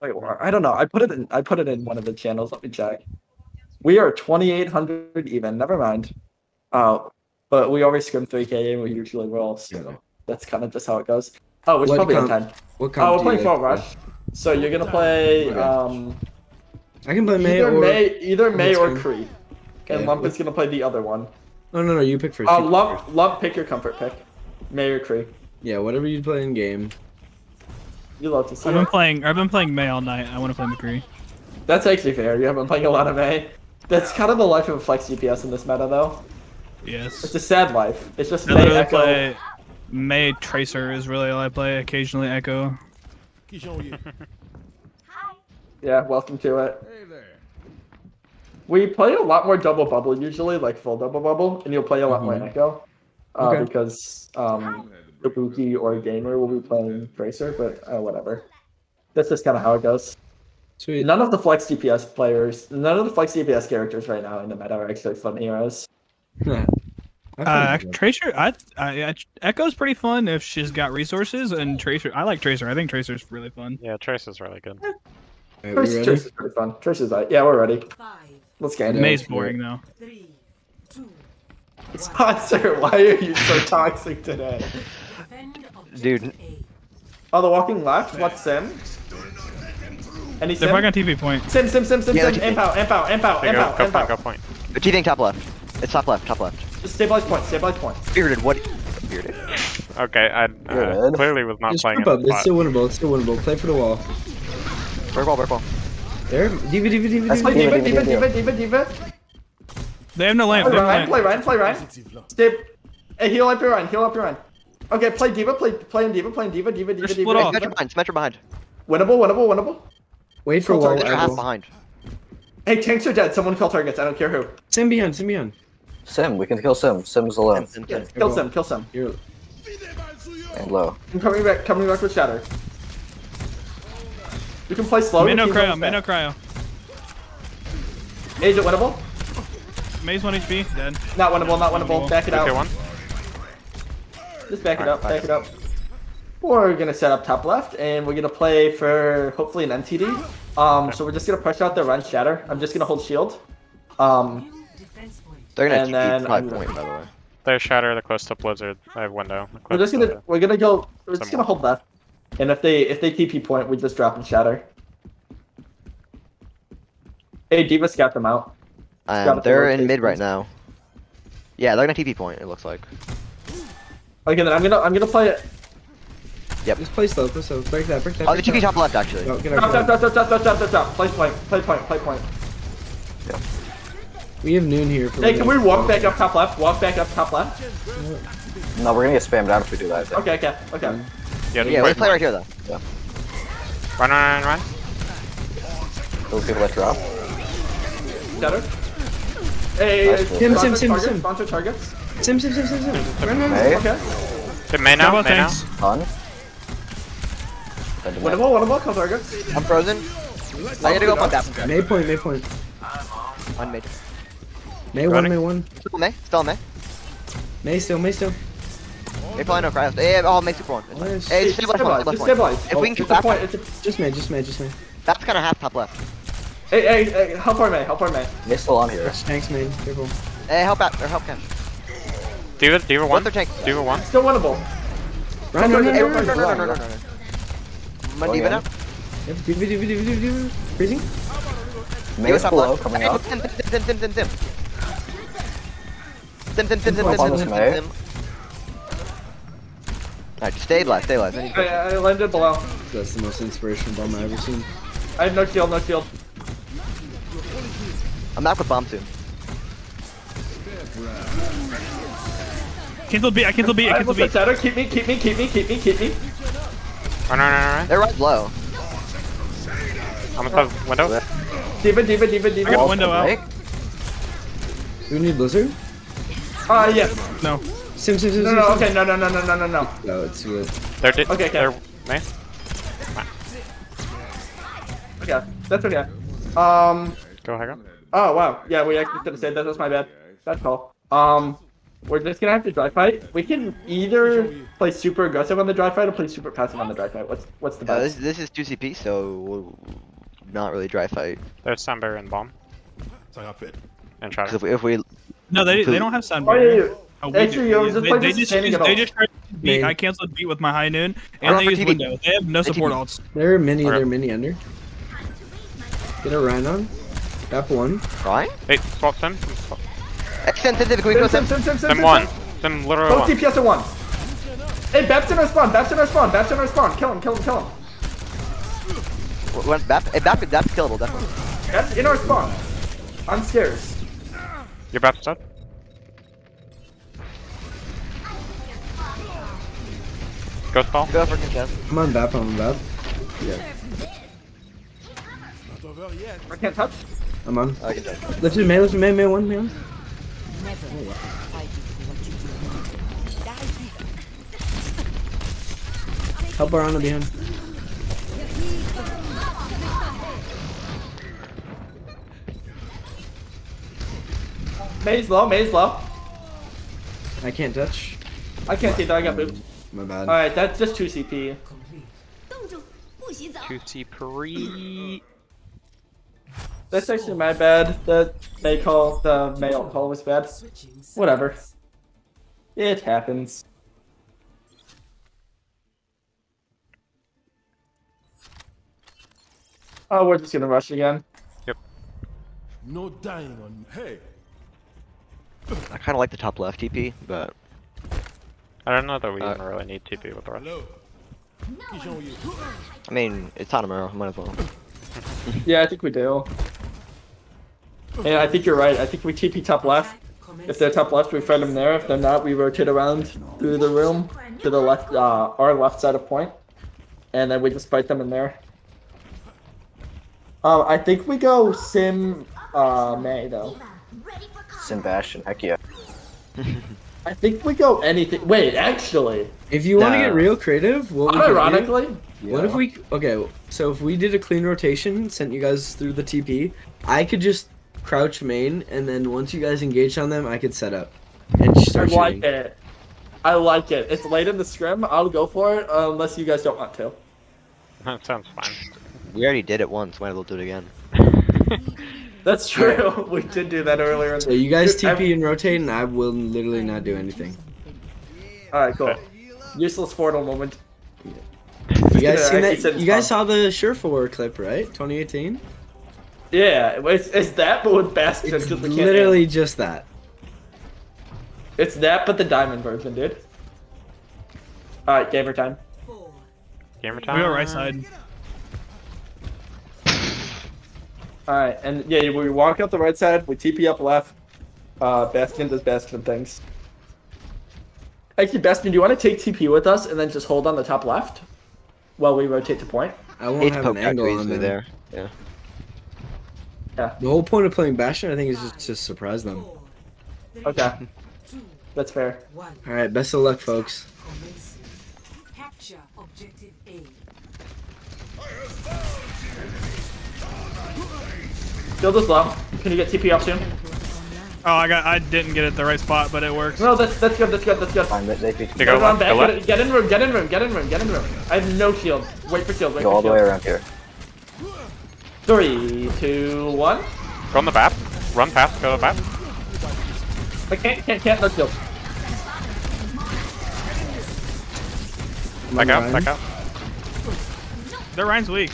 Wait, I don't know. I put it in. I put it in one of the channels. Let me check. We are 2,800 even. Never mind. Uh, but we always scrim 3K and we usually roll. So that's kind of just how it goes. Oh, it's What probably in comp- time. What Oh, comp we're playing you Fall Rush. So you're gonna play Okay. um I can play Mei either or Mei, either Mei or go. Cree, Okay, and Lump what- is gonna play the other one. No, no, no. You pick first. Uh, you pick Lump, first. Lump, pick your comfort pick. Mei or Cree. Yeah, whatever you play in game. You love to see I've been it. playing. I've been playing Mei all night. I want to play McCree. That's actually fair. You have been playing a lot of Mei. That's kind of the life of a flex DPS in this meta, though. Yes. It's a sad life. It's just I Mei literally Echo. play Mei Tracer is really all I play. Occasionally Echo. Qui j'en ai? Yeah, welcome to it. Hey there. We play a lot more double bubble usually, like full double bubble, and you'll play a lot more Mhm. Echo. Uh, Okay. Because um, Kabuki or Gamer will be playing Tracer, but uh, whatever. That's just kind of how it goes. Sweet. None of the flex DPS players, none of the flex DPS characters right now in the meta are actually fun heroes. I Uh. Tracer, I, I, I, Echo's pretty fun if she's got resources, and Tracer, I like Tracer. I think Tracer's really fun. Yeah, Trace is really good. Alright, we Trace, ready? Trace is pretty fun. Trace is like, yeah, we're ready. Five, Let's get Yeah. it. Mei's boring though. three, two, Sponsor, why are you so toxic today? Dude. Oh, the walking left. What's Sim? Any They're Sim? probably on TV point. Sim, Sim, Sim, Sim, Yeah, Sim. they're Imp out, imp out, imp out, Okay, imp go, out, go point, go out. point. Achieving top left. It's top left, top left. Just stabilize point, stabilize point. Bearded, what? Bearded. Okay, I uh, clearly was not Just playing jump in up. the It's spot. still winnable. It's still winnable. Play for the wall. Bird ball, bird ball. There. Diva, diva, diva, Let's play diva. Diva, Diva, Diva, Diva, Diva, Diva. They have no lamp. Play They have no Ryan, play Ryan, play Ryan. Stay. Hey, heal up your Ryan, heal up your Ryan. Okay, play Diva, play, play in Diva, play in Diva, Diva, Diva, They're Diva. split off. Diva. Symmetra behind, Symmetra behind. Winnable, winnable, winnable. Wait for Full wall. target. Symmetra half angle. behind. Hey, tanks are dead. Someone kill targets. I don't care who. Sim behind. Sim we can kill Sim. Sim's alone. Sim, Yeah, Sim. kill Airball. some, kill some. You're. And low. I'm coming back, coming back with Shatter. You can play slow. Mei no your cryo. almost no cryo. Hey, is it winnable? Mei's one HP. Dead. Not winnable, not winnable. Back it Okay, out. one. Just back it Alright, up, back it up. We're gonna set up top left, and we're gonna play for hopefully an MTD. Um, so we're just gonna push out the run shatter. I'm just gonna hold shield. Um, Defense point. They're gonna And then TP I'm five gonna- point, by the way. They shatter the close to Blizzard. I have window. we're just gonna we're gonna go. We're just Some gonna hold left, and if they if they TP point, we just drop and shatter. Hey, Diva, scout them out. Um, they're in mid right now. Yeah, they're gonna TP point. It looks like. Okay, then I'm gonna I'm gonna play it. Yep. Just play slow. Play slow. Break that. Break that. Oh, the TP top left actually. Oh, get out, Drop, get drop, out. drop, drop, drop, drop, drop, drop. Play point, play point, play point. We have noon here. For Hey, can we walk back up top left? Walk back up top left. No, we're gonna get spammed out if we do that. Okay, okay, okay. Yeah, Yeah, let's play right here though. Run, run, run, run. Those people that drop. Shatter. Hey, Nice. sponsor Sim, sim, sim, targets, sim. Sponsor targets. Sim, sim, sim, sim, sim. Run, run, run. Okay. Hit Mei now, Double Mei now. tanks. ton. Dead to me. Winnable, winnable, kill targets. I'm frozen. I gotta go up on that. Mei point. Mei point. On mid. Mei one. Mei one. Still Mei. Still Mei. Mei still, Mei still. Hey, probably no cryos. Hey, oh, make super one. It's fine. Nice. Hey, just stabilize point, Stabilize, stabilize just point. If we can stabilize. keep It's that point, point, it's a- Just Mei, just Mei, just Mei. that's kind of half top left. Hey, hey, hey, help our Mei, help our Mei. They're still on here. Thanks, man. Careful. Hey, help out, or help cash. D.Va, D.Va one. What's their tank? D.Va one. Still winnable. Run, run, run, Hey, run, no, run, no, no, run. no, no, no, no. Oh, Mandiva yeah. now? Yep, do, do, do, do, do, do. Freezing? Mei's below, coming Hey, up. Sim, sim, sim, sim, sim, sim. Sim, sim, sim, sim, sim, sim, sim, Alright, just stabilize, stabilize. I need I, I landed below. That's the most inspirational bomb I've ever seen. I have no shield, no shield. I'm back with bomb soon. Cancel B. I cancel B. I I cancel almost B. hit shadow. Keep me, keep me, keep me, keep me, keep me. Oh, run, run, run, run. They're right low. I'm gonna pause window. Diva, diva, diva, I got a window out. Do we need Blizzard? Uh, yeah. No. Sim, sim, sim, No, no, okay, no, no, no, no, no, no, no. No, it's good. They're di- Okay, okay. They're Mei. Okay, that's okay. Um, Go Hago. oh, wow. Yeah, we actually should have said that. That's my bad. That's call. Um, we're just gonna have to dry fight. We can either play super aggressive on the dry fight or play super passive on the dry fight. What's what's the Uh, this, this is 2CP, so we'll not really dry fight. There's Sombra and bomb Ça rappelle. and 'Cause shadow. if we, if we No, they they don't have sound Oh, yeah, barrier. yeah. We Actually, do. I was just they, playing they this just standing use, at they all. just tried to beat. Main. I canceled beat with my high noon, I and don't they for use TV. window. They have no They support TV. alts. They're mini, Okay. they're mini under. Get a Rhino. Tap one. Ryan? Hey, swap Sim. Swap. Extended, can we go Sim, sim? sim, sim, sim, Sim sim, one. sim. Sim literal Both one. DPS at once. Hey, Bap's in our spawn. Bap's in our spawn. Bap's in our spawn. Kill him, kill him, kill him. W- Went back, eh, back, that's killable, definitely. Bap's in our spawn. On stairs. Your bat's dead. Ghost ball. Go for contest. I'm on Bap, I'm on Bap. Yeah, Not over yet. I can't touch. I'm on. I can touch. Let's do Mei, let's do Mei, Mei one, Mei one. Never fight what. Help Arana behind. Mei's low, Mei's low. I can't touch. I can't see that. I got moved. My bad. Alright, that's just 2 CP. Two C pre. That's actually my bad. The they call, the Mei ult call was bad. Whatever. It happens. Oh, we're just gonna rush again. Yep. No dying on. Hey. I kind of like the top left TP, but I don't know that we Uh, even really need TP with the rush. Hello. Qui j'en you? I mean, it's Hanamura, might as well. Yeah, I think we do. And I think you're right. I think we TP top left. If they're top left, we fight them there. If they're not, we rotate around through the room to the left, uh, our left side of point, and then we just fight them in there. Um, I think we go Sim, uh, Mei though. Sim Bastion, heck yeah. I think we go anything. Wait, actually, If you want to get real creative, what we could do- unironically, What if we okay? So if we did a clean rotation, sent you guys through the TP, I could just crouch main, and then once you guys engage on them, I could set up and I start like shooting. it. I like it. It's late in the scrim. I'll go for it uh, unless you guys don't want to. That sounds fine. We already did it once, might as well do it again. That's true. we did do that earlier. So you guys Dude, TP and rotate, and I will literally not do anything. All right, cool. Useless portal moment. You guys seen that? You guys saw the sure Surefour clip, right? 2018. Yeah, it's, it's that, but with Bastion. It's 'cause we can't literally just that. It's that, but the diamond version, dude. All right, gamer time. Gamer We time. go right side. All right, and yeah, we walk out the right side. We TP up left. Uh, Bastion does Bastion things. Actually, Bastion, do you want to take TP with us and then just hold on the top left while we rotate to point? I won't Eighth have poke an back angle on easily them. there. Yeah. The whole point of playing Bastion, I think, is just to surprise them. Okay, that's fair. All right, best of luck, folks. Shield is low. Can you get TP off soon? Oh, I got. I didn't get it the right spot, but it works. No, that's that's good. That's good. That's good. Fine, they, they, They Get go around back. Get, get in room. Get in room. Get in room. Get in room. I have no shield. Wait for shield. Wait go for all the way around here. Three, two, one. Go on the BAP. Run past, go to the BAP. I can't, can't, can't. No shield. Back out, back out. The Ryan's weak.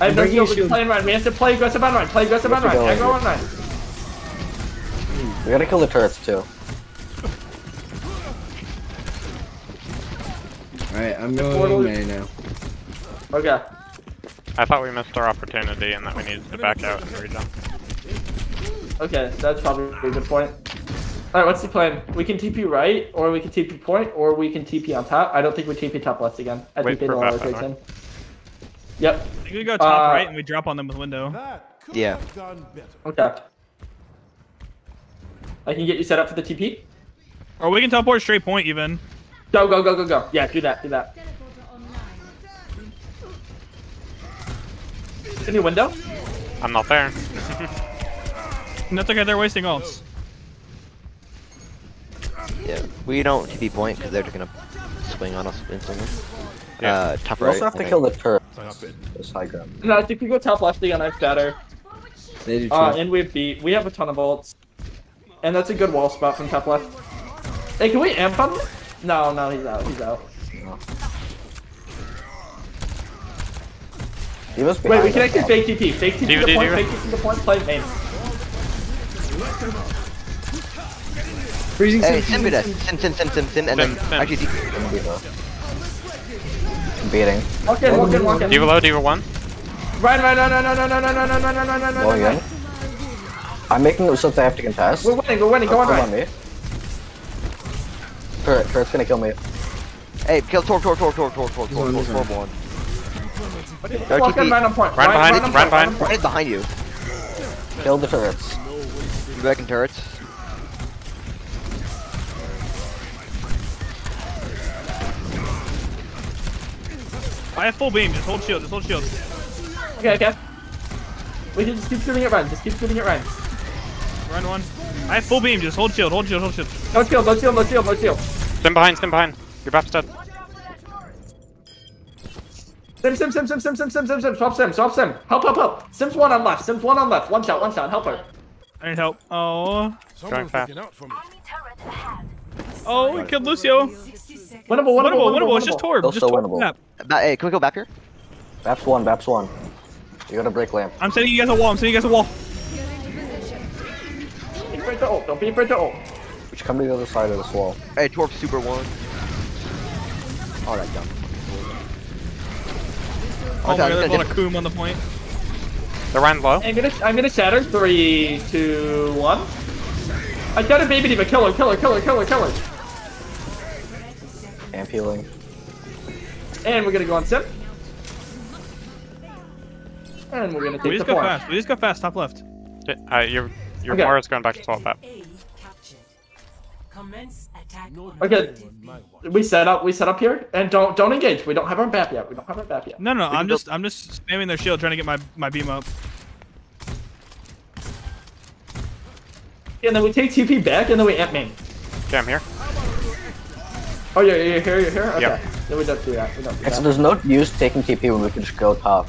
I have no breaking shield. shield. We're playing Ryan. We have to play aggressive on Ryan. Play aggressive on We have Ryan. to go Aggro on Ryan. We gotta kill the turrets too. Alright, I'm portal- going Mei now. Okay. I thought we missed our opportunity and that we needed to back out and regen. Okay, that's probably a good point. Alright, what's the plan? We can TP right, or we can TP point, or we can TP on top. I don't think we TP top left again. I Wait think they for know Beth, our rotates right? in. Yep. I think we go top Uh, right and we drop on them with window. Yeah. have gone better. Okay. I can get you set up for the TP. Or we can teleport straight point even. Go, go, go, go, go. Yeah, do that, do that. Any window? I'm not there. And that's okay. They're wasting ults. Yeah, we don't TP point because they're just gonna swing on us instantly. Yeah. Uh, top We right. also have to think. kill the turret. Stop it. This high ground. No, I think we go top left again. That's better. They do too. Uh, and we have beat. We have a ton of ults. And that's a good wall spot from top left. Hey, can we amp him? No, no, he's out. He's out. He was Wait, we can actually fake TP. Fake TP to the point. Fake TP to the point. Play main. Freezing Hey, sim, sim freezing beat us. sim. Sim, sim, sim, sim, sim, and then actually TP. Gonna be the- Beating. Walk in, walk in, walk in. Diva low, Diva 1. Ryan, Ryan, Ryan, Ryan, Ryan, Ryan, Ryan, Ryan, Ryan, Ryan, Ryan, Going Ryan, in. I'm making it so they have to contest. We're winning, we're winning. Go Oh, on, come Ryan. on me. Turret, turret's gonna kill me. Hey, kill Torb, Torb, Torb, Torb, Torb, Torb, He's on, Torb, he's Torb, on. Torb, one. Walk in, TP. Ryan on point. Ryan behind on you, point, Ryan behind. on point. Right behind you. Kill the turrets. You back in turrets. I have full beam. Just hold shield. Just hold shield. Okay, okay. We can just keep shooting at Ryan. Just keep shooting at Ryan. Run one. I have full beam. Just hold shield. Hold shield. Hold shield. No shield, no shield, no shield, no shield. Sim behind, sim behind. Your BAP's dead. Sim, sim, sim, sim, sim, sim, sim, sim, sim. Swap sim, swap sim. Help, help, help. Sim's one on left. Sim's one on left. One shot, one shot. Help her. I need help. Oh. Someone's fast. looking out for me. Oh, we killed Lucio. Winnable, winnable, Winnable. winnable, Winnable. It's just winnable. Torb. Still Just still Torb. winnable. Ba- hey, can we go back here? Baps one, Baps one. You gotta break lamp. I'm sending you guys a wall. I'm sending you guys a wall. Be afraid to ult. Don't be afraid to ult. We should come to the other side of this wall. Hey, Torb, super one. Oh, that dumb. Oh my god, I'm there's a gonna lot of Coom on the point. They're Ryan low. I'm gonna, I'm gonna shatter. Three, two, one. I got a baby diva. Kill her, kill her, kill her, kill her, kill her. Amp healing. And we're gonna go on sim. And we're gonna take We just the go point. fast. We just go fast. Top left. Uh, your your Okay. Moira's going back to 12 BAP. A captured. Commence attack on Okay. objective On my watch. We set up. We set up here, and don't don't engage. We don't have our map yet. We don't have our map yet. No, no. can I'm go- just, I'm just spamming their shield, trying to get my my beam up. And then we take TP back, and then we amp main. Okay, I'm here. Oh yeah, you're here. You're here. Okay. Yep. Then we don't do that. We don't do And so there's no use taking TP when we can just go top.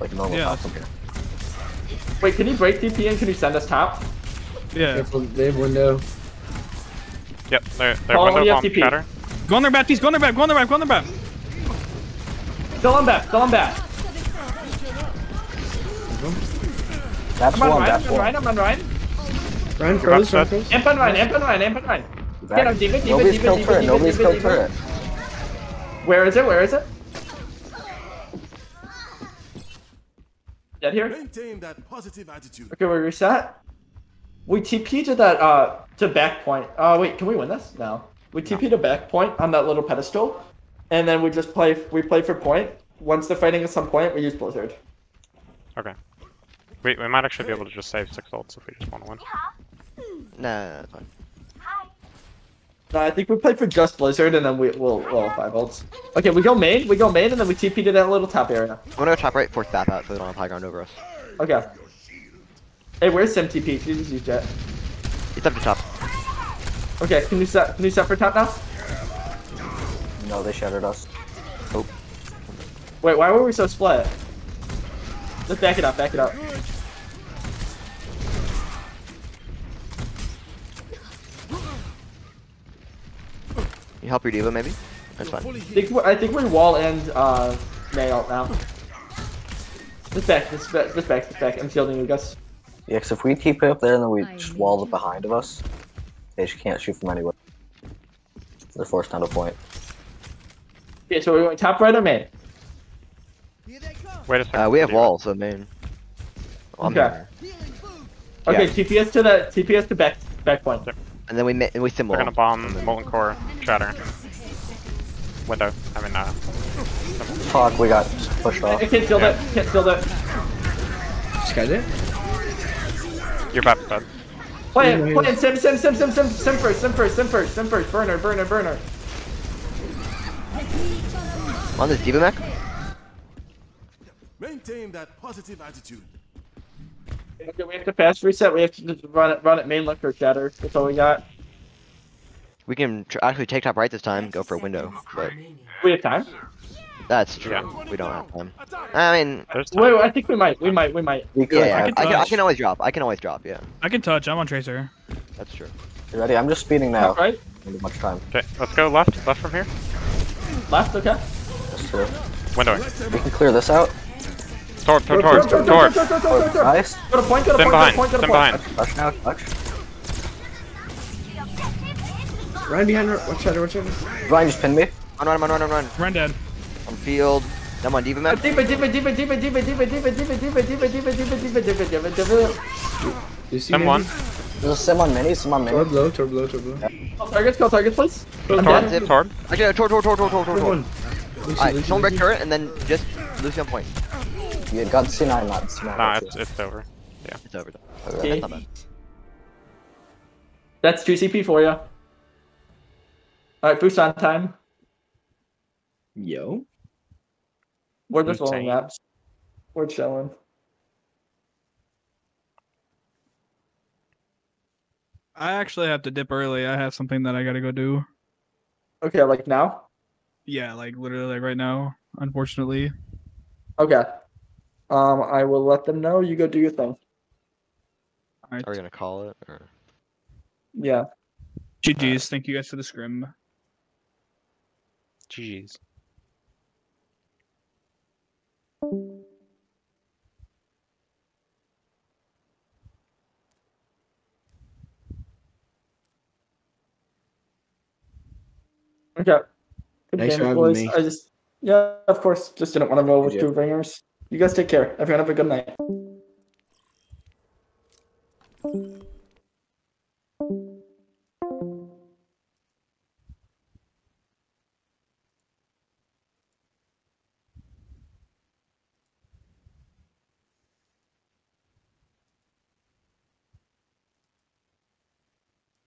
Like normal Yeah, top that's- from here. Wait, can you break TP and can you send us top? Yeah. Careful, they have window. Yep, they're, they're Oh, window yeah, bomb TP. shatter. Go on their back, piece. Go on their back. Go on their back. Go on their back. Still on back. Still on back. Baps I'm on one, Ryan. Baps I'm on Ryan. one. I'm on Ryan. Ryan froze, Ryan set. froze. Amp on Ryan. Amp on Ryan. Amp on Ryan. Amp on Ryan. Back. Get him, Diva, Diva, Nobody's Diva, killed Diva, turret. Diva, Nobody's Diva, killed turret. Where is it? Where is it? Get here. Maintain that positive attitude. Okay, we reset. We TP to that uh to back point. Uh wait, can we win this? No. We TP to back point on that little pedestal, and then we just play. We play for point. Once they're fighting at some point, we use Blizzard. Okay. We, we might actually be able to just save 6 ults if we just want to win. Nah, nah, it's fine. No, I think we play for just Blizzard, and then we will well five volts. Okay, we go main. We go main, and then we TP to that little top area. I'm gonna go top right, force BAP out so they don't have high ground over us. Okay. Hey, where's Sim TP? She just used jet. It's up to top. Okay, can you set can you set for top now? No, they shattered us. Oh. Wait, why were we so split? Let's back it up, back it up. You help your diva maybe? That's fine. I think, we- I think we wall and uh Mei out now. This back, this back, this back, this back. I'm shielding you guys. Yeah, 'cause if we keep it up there and then we just wall it behind of us, they just can't shoot from anywhere. They're forced down to point. Okay, so we're going top right or main? Wait a second. Uh, we have Diva. walls, so main. Well, I'm Okay. here. Okay, Yeah. TPS to the TPS to back back point. And then we ma- and we sim We're gonna bomb Molten Core Shatter. Window. I mean, uh. Fuck, we got pushed I off. can't steal Yeah. that. Can't steal that. Sky it? You're bad, bad. Play it. Play it. Sim, sim, sim, sim, sim, sim first, sim first, sim first, sim first. Burner, burner, burner. On this diva mech? Maintain that positive attitude. Okay, we have to fast reset. We have to just run it, run it main left or shatter. That's all we got. We can tr- actually take top right this time, go for a window, but We have time. that's true. We don't have time. I mean, There's Wait, wait, I think we might. We might. We might. We yeah, could. yeah, I, can can, I, can, always drop. I can always drop. Yeah, I can touch. I'm on tracer. that's true. You ready? I'm just speeding now. Top right. Don't much time. Okay, let's go left. Left from here. Left. Okay. That's true. Window. We can clear this out. Tor, tor, tor, Tor, tor. Nice. Go to point. Go to Stand point. Go behind. to point. Go to Stand point. behind. Touch now. Touch. Ryan behind her. Watch out, watch out. Ryan just pinned me. Run, run, run, run, run, run. Run dead. On field. I'm on diva mech. Diva, diva, diva, diva, diva, diva, diva, diva, diva, diva, diva, diva, diva, diva, diva, diva. You see Sim one. There's a sim on mini. Sim on mini. Torb low, torb low, torb low. Targets. Call targets, please. I'm Tor, dead. dead. Tor. Actually, no, tor, tor, tor, tor, tor, tor, Good tor. one. Lucy, Alright, Lucy, someone break turret and then just Lucy on point. You got C9, not C9. Nah, it's, it's over. Yeah. It's over. Okay. That's not. That's two CP for you. All right, boost on time. Yo. We're just rolling maps. We're chilling. I actually have to dip early. I have something that I gotta go do. Okay, like now. Yeah, like literally like right now. Unfortunately. Okay. Um, I will let them know. You go do your thing. Alright. Are we gonna call it? Or... Yeah. GG's. Thank you guys for the scrim. GG's. Okay. Good Thanks game, having boys. me. I just, yeah, of course, just didn't want to roll with Yeah. two ringers. You guys take care. Everyone have a good night.